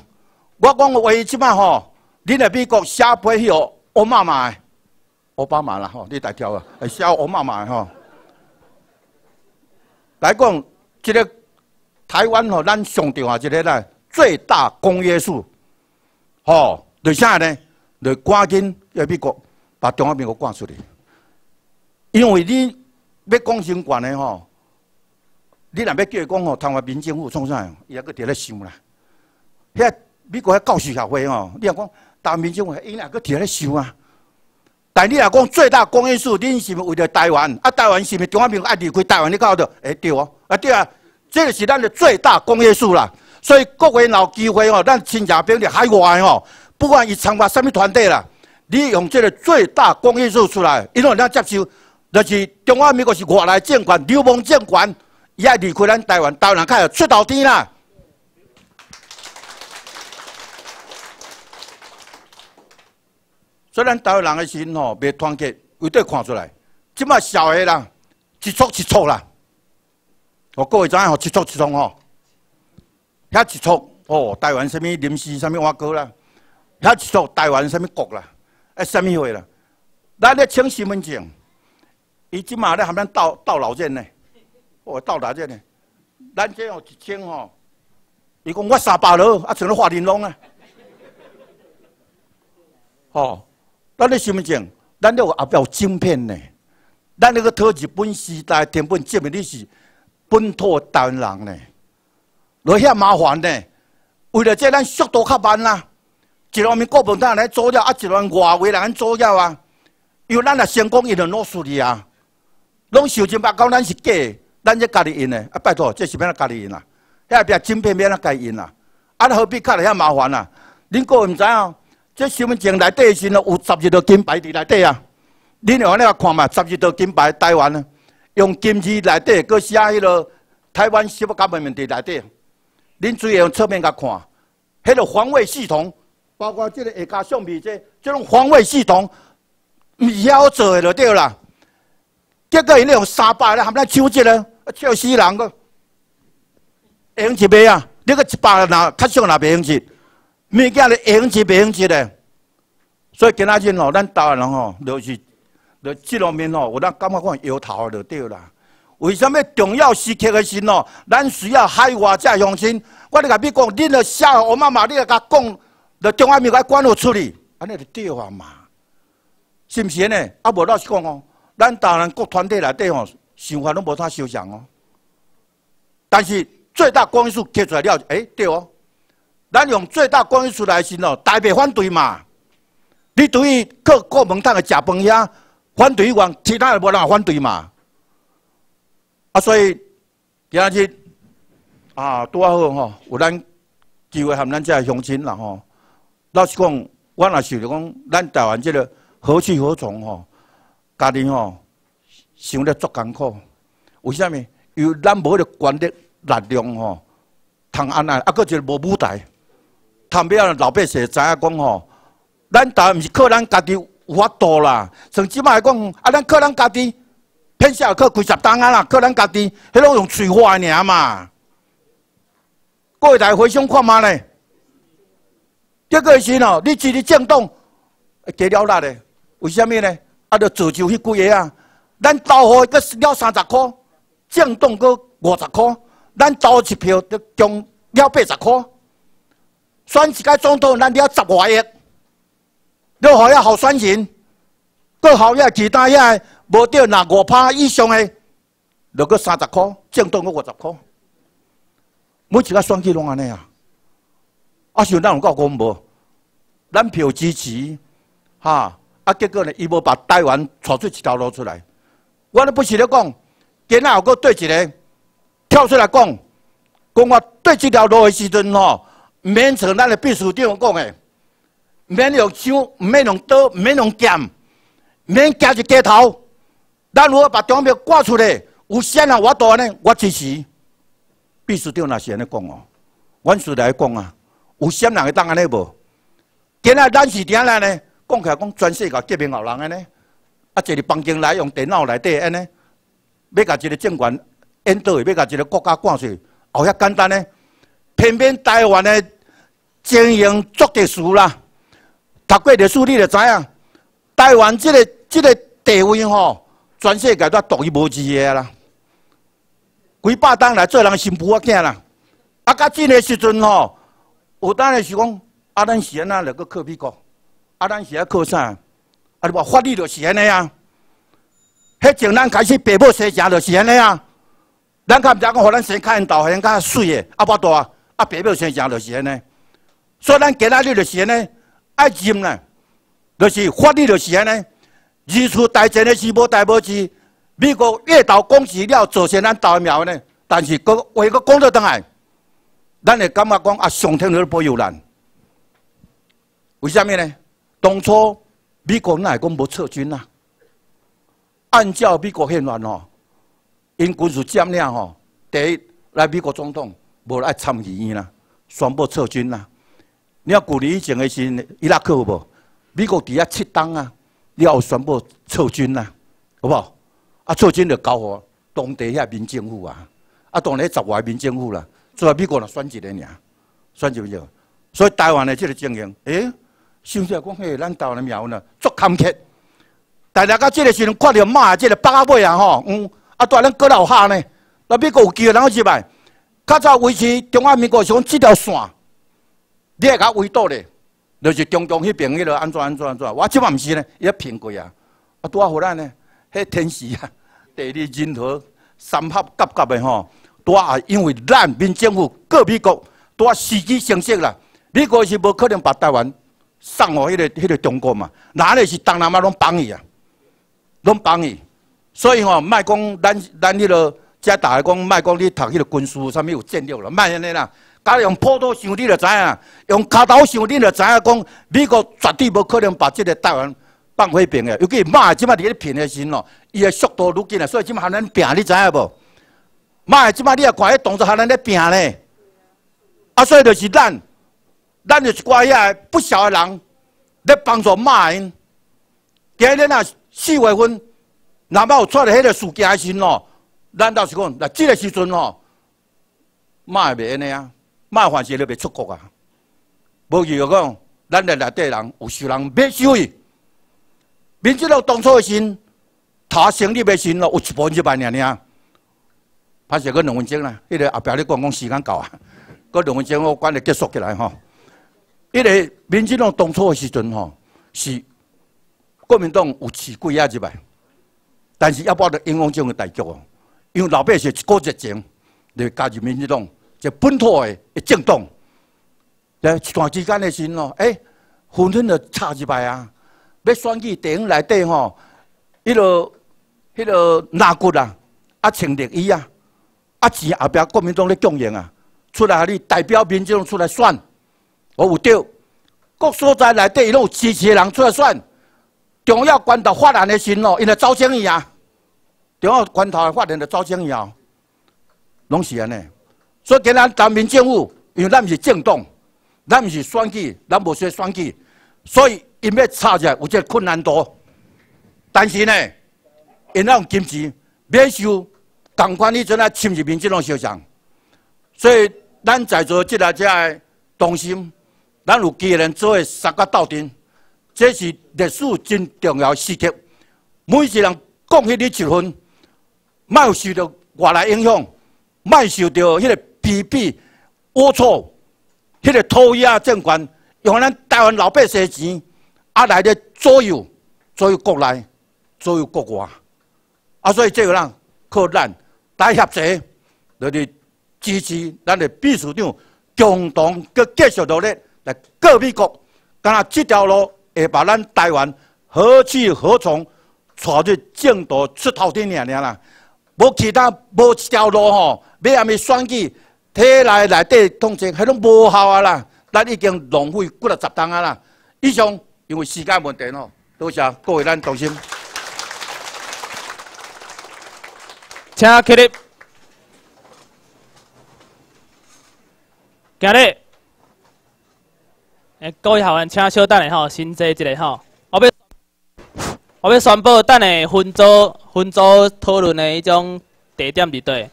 我讲话即摆吼，恁来美国写批迄个奥巴马，奥巴马啦吼，你大条啊，写奥巴马吼。来讲，即个台湾吼，咱上重要一个咧，最大公约数，吼，为啥呢？就赶紧要美国把中华民国赶出去，因为你要讲新冠的吼，你若要叫伊讲吼，台湾民政府创啥？伊还搁伫咧想啦。遐美国遐教师协会吼，你若讲台湾民政府，伊也搁伫咧想啊。但你若讲最大公约数，恁是毋是为了台湾？啊，台湾是毋是中华民国爱离开台湾？你搞到？哎，对哦，啊对啊，这个是咱的最大公约数啦。所以各位有机会哦，咱亲戚朋友海外哦，不管伊参加什么团队啦，你用这个最大公益数出来，因为咱接受，就是中华民国是外来政权、流氓政权，伊爱离开咱台湾，台湾开始出头天啦。所以咱台湾人的心吼未团结，有得看出来。即马小个啦，一撮一撮啦。哦，各位知影吼，一撮一撮吼，遐一撮哦，台湾什么临时什么外国啦，遐一撮台湾什么国啦，哎，什么货啦？咱咧请身份证，伊即马咧含咱到到老件呢，哦，到老件呢，咱这哦一千吼，伊讲我三百了，啊，像咧华玲珑啊，哦。咱咧身份证，咱咧有后壁有晶片呢。咱那个讨日本时代天本证明你是本土台湾人呢，落遐麻烦呢。为了这，咱速度较慢啦。一方面国民党来做了，啊，一方面外围人做了啊。因为咱若成功，伊就攞输哩啊。拢受钱八讲咱是假，咱这家己用的啊，拜托，这是免咱家己印啊。遐边晶片免咱家己用啊。啊，何必搞得遐麻烦啊？恁个毋知影？这身份证内底是咯，有十二道金牌伫内底啊！恁用安尼看嘛，十二道金牌台湾啊，用金字内底，搁写迄个台湾什么革命伫内底。恁注意用侧面甲看，迄个防卫系统，包括即个下加相片这，即种防卫系统，毋晓做的就对啦。结果因用三百咧，含咱抢劫咧，笑死人个，会用一袂啊？你个一百若较少若袂用一。物件咧用起袂用起咧，所以今仔日吼，咱台湾人吼，就是就这方面吼，有咱感觉讲摇头就对啦。为什么重要时刻的时吼，咱需要海外才相信？我咧甲你讲，恁咧下我妈妈，你咧甲讲，就中华民国管好处理，安尼就对啊嘛？是毋是呢？啊，无老实讲哦，咱当然各团体内底吼，想法拢无啥相像哦。但是最大公约数贴出来了，哎，对哦。咱用最大公约数来时哦，台北反对嘛？你对于各各门党的食饭遐反对完，其他的无人反对嘛？啊，所以今日啊，拄好吼，有咱机会和咱这乡亲啦吼。老实讲，我若是着讲，咱台湾这个何去何从吼？家庭吼想得足艰苦。为虾米？因为咱无个权力力量吼，通安安，啊，搁一个无舞台。他们要老百姓知影讲吼，咱台湾毋是靠咱家己有法度啦，甚至嘛来讲，啊，咱靠咱家己，天下靠几十单啊啦，靠咱家己，迄拢用嘴话尔嘛。各位来回想看嘛咧，这个是喏，你支持政党，加了力咧，为虾米呢？啊，着造就迄几个啊，咱投互个了三十箍，政党个五十箍，咱投一票得共了八十箍。选一个总统，咱了十外亿，你好要好选人，搁好要其他遐无着拿五趴以上的，落个三十箍，政党个五十箍，每一个选举拢安尼啊。啊，像咱有讲讲无，咱票支持，哈，啊，结果呢，伊无把台湾闯出一条路出来。我都不是咧讲，今仔有个对一个跳出来讲，讲我对这条路的时阵吼。免像咱的秘书长讲的，免用枪，免用刀，免用剑，免夹一街头。咱如果把中标挂出来，有线啊，我多呢，我支持。秘书长那是安尼讲哦，阮是来讲啊，有线人会当安尼无？今仔咱是点来呢？讲起来讲全世界革命后人安尼，啊，一个房间内用电脑内底安尼，要甲一个政权引导，要甲一个国家灌水，后遐简单呢？偏偏台湾的经营足特殊啦，读过历史你就知影，台湾这个这个地位吼，全世界都独一无二的啦。几百当来做人新妇仔囝啦，啊，到真个时阵吼，有当然是讲，啊，咱是安那来个靠美国，啊，咱是要靠啥？啊，你话法律就是安尼啊。迄前咱开始爸母生囝就是安尼啊。咱较毋知讲，互咱生较因导，因较水的，啊，无大，啊，爸母生囝就是安尼。所以咱今仔日就是安尼，爱认啦，就是法律就是安尼。日出大战的时无大无志。美国越岛攻击了，造成咱岛苗呢，但是个为个讲到倒来，咱会感觉讲啊，上天都保佑咱。为什么呢？当初美国哪会讲无撤军啊？按照美国宪法哦，因军事占领吼，第一来美国总统无来参议院啦，宣布撤军啦。你要旧年以前的时，伊拉克有无？美国伫遐七档啊，你要宣布撤军啦，好不好？啊，撤军就交互当地遐民政府啊，啊，当然十外民政府啦，做来美国人选一个尔，选一个，所以台湾的这个经营，诶，想起来讲，嘿，咱台湾的苗呢，足坎坷。大家到这个时阵看到马这个北阿尾啊，吼，嗯，啊，大咱搁老下呢，那美国有机会人入来，较早维持中华民国是讲这条线，你也甲围堵咧，就是中共迄边迄个安怎安怎安怎，我即满毋是呢，伊咧评过啊，啊，拄啊好咱呢。迄天时啊，地利人和三合夹夹的吼，拄啊因为咱民政府各美国拄啊时机成熟啦。美国是无可能把台湾送互迄个迄个中国嘛？哪里是东南亚拢帮伊啊？拢帮伊，所以吼，莫讲咱咱迄个遮大个讲，莫讲你读迄个军事啥物有战略啦，莫安尼啦。家用普刀想你就知影，用卡刀想你就知影，讲美国绝对无可能把这个台湾。放火平的，尤其马即马伫咧平的时咯，伊的速度愈紧啊，所以即马还咱拼，你知影无？马即马你也看迄动作还咱咧拼咧，啊，所以就是咱，咱就是寡遐不肖的人，咧帮助马因。今日啊，四月份，若要有出来迄个事件时咯，咱倒是讲，那即个时阵吼，马会袂安尼啊，马凡事都袂出国啊。无就讲，咱的内底人有受人要收伊。民进党当初的心，他成立的心咯，有一部分一万年尔。拍摄个两分钟啦，迄个后壁你讲讲时间够啊，个两分钟我关了结束起来吼。迄个民进党当初的时阵吼，是国民党有起几啊一万，但是要不得影响这个大局哦。因为老百姓一股热情，就加入民进党，就本土的一政党。在一段之间的时咯，哎，纷纷的插一百啊。要选举电影内底吼，迄落、迄落拿骨啊，啊穿绿衣啊，啊钱后壁国民党咧供应啊，出来你代表民众出来选，我有对。各所在内底拢有支持的人出来选，重要关头发言的时咯，因为招生伊啊，重要关头发言的招生伊啊，拢是安尼。所以今日当民政府，因为咱毋是政党，咱毋是选举，咱无说选举，所以。因要吵起来有这困难度，但是呢，因那种金钱免收，同款你阵来侵入民这种小商，所以咱在座这来遮同心，咱有几个人做诶三个斗阵，这是历史真重要时刻。每一个人贡献你一份，莫受到外来影响，莫受到迄个比比、龌龊、迄个偷压政权用咱台湾老百姓钱。啊，来咧左右，左右国内，左右国外，啊，所以这个人靠咱大协作，就是支持咱的秘书长共同佮继续努力来告美国，干那这条路会把咱台湾何去何从，带入正道出头天尔尔啦，无其他无一条路吼，要阿咪选举，体内内底痛症，迄拢无效啊啦，咱已经浪费几啊十档啊啦，以上。因为时间问题哦，多谢各位咱同心。请起立。今日诶，各位校员，请稍等下吼，先坐一下吼。我要我要宣布，等下分组分组讨论的迄种地点伫对。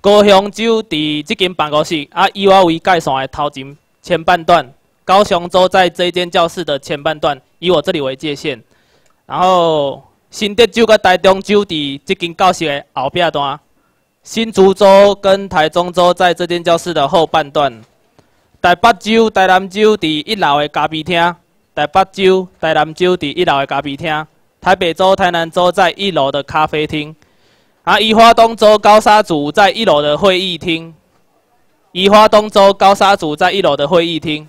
高雄州伫这间办公室，啊，以我为界线的头前前半段，高雄州在这间教室的前半段，以我这里为界限。然后新德州跟台中州伫这间教室的后壁段，新竹州跟台中州在这间教室的后半段。台北州、台南州伫一楼的咖啡厅；台北州、台南州伫一楼的咖啡厅；台北州、台南州在一楼的咖啡厅；啊，宜花东州、高沙组在一楼的会议厅；宜花东州、高沙组在一楼的会议厅。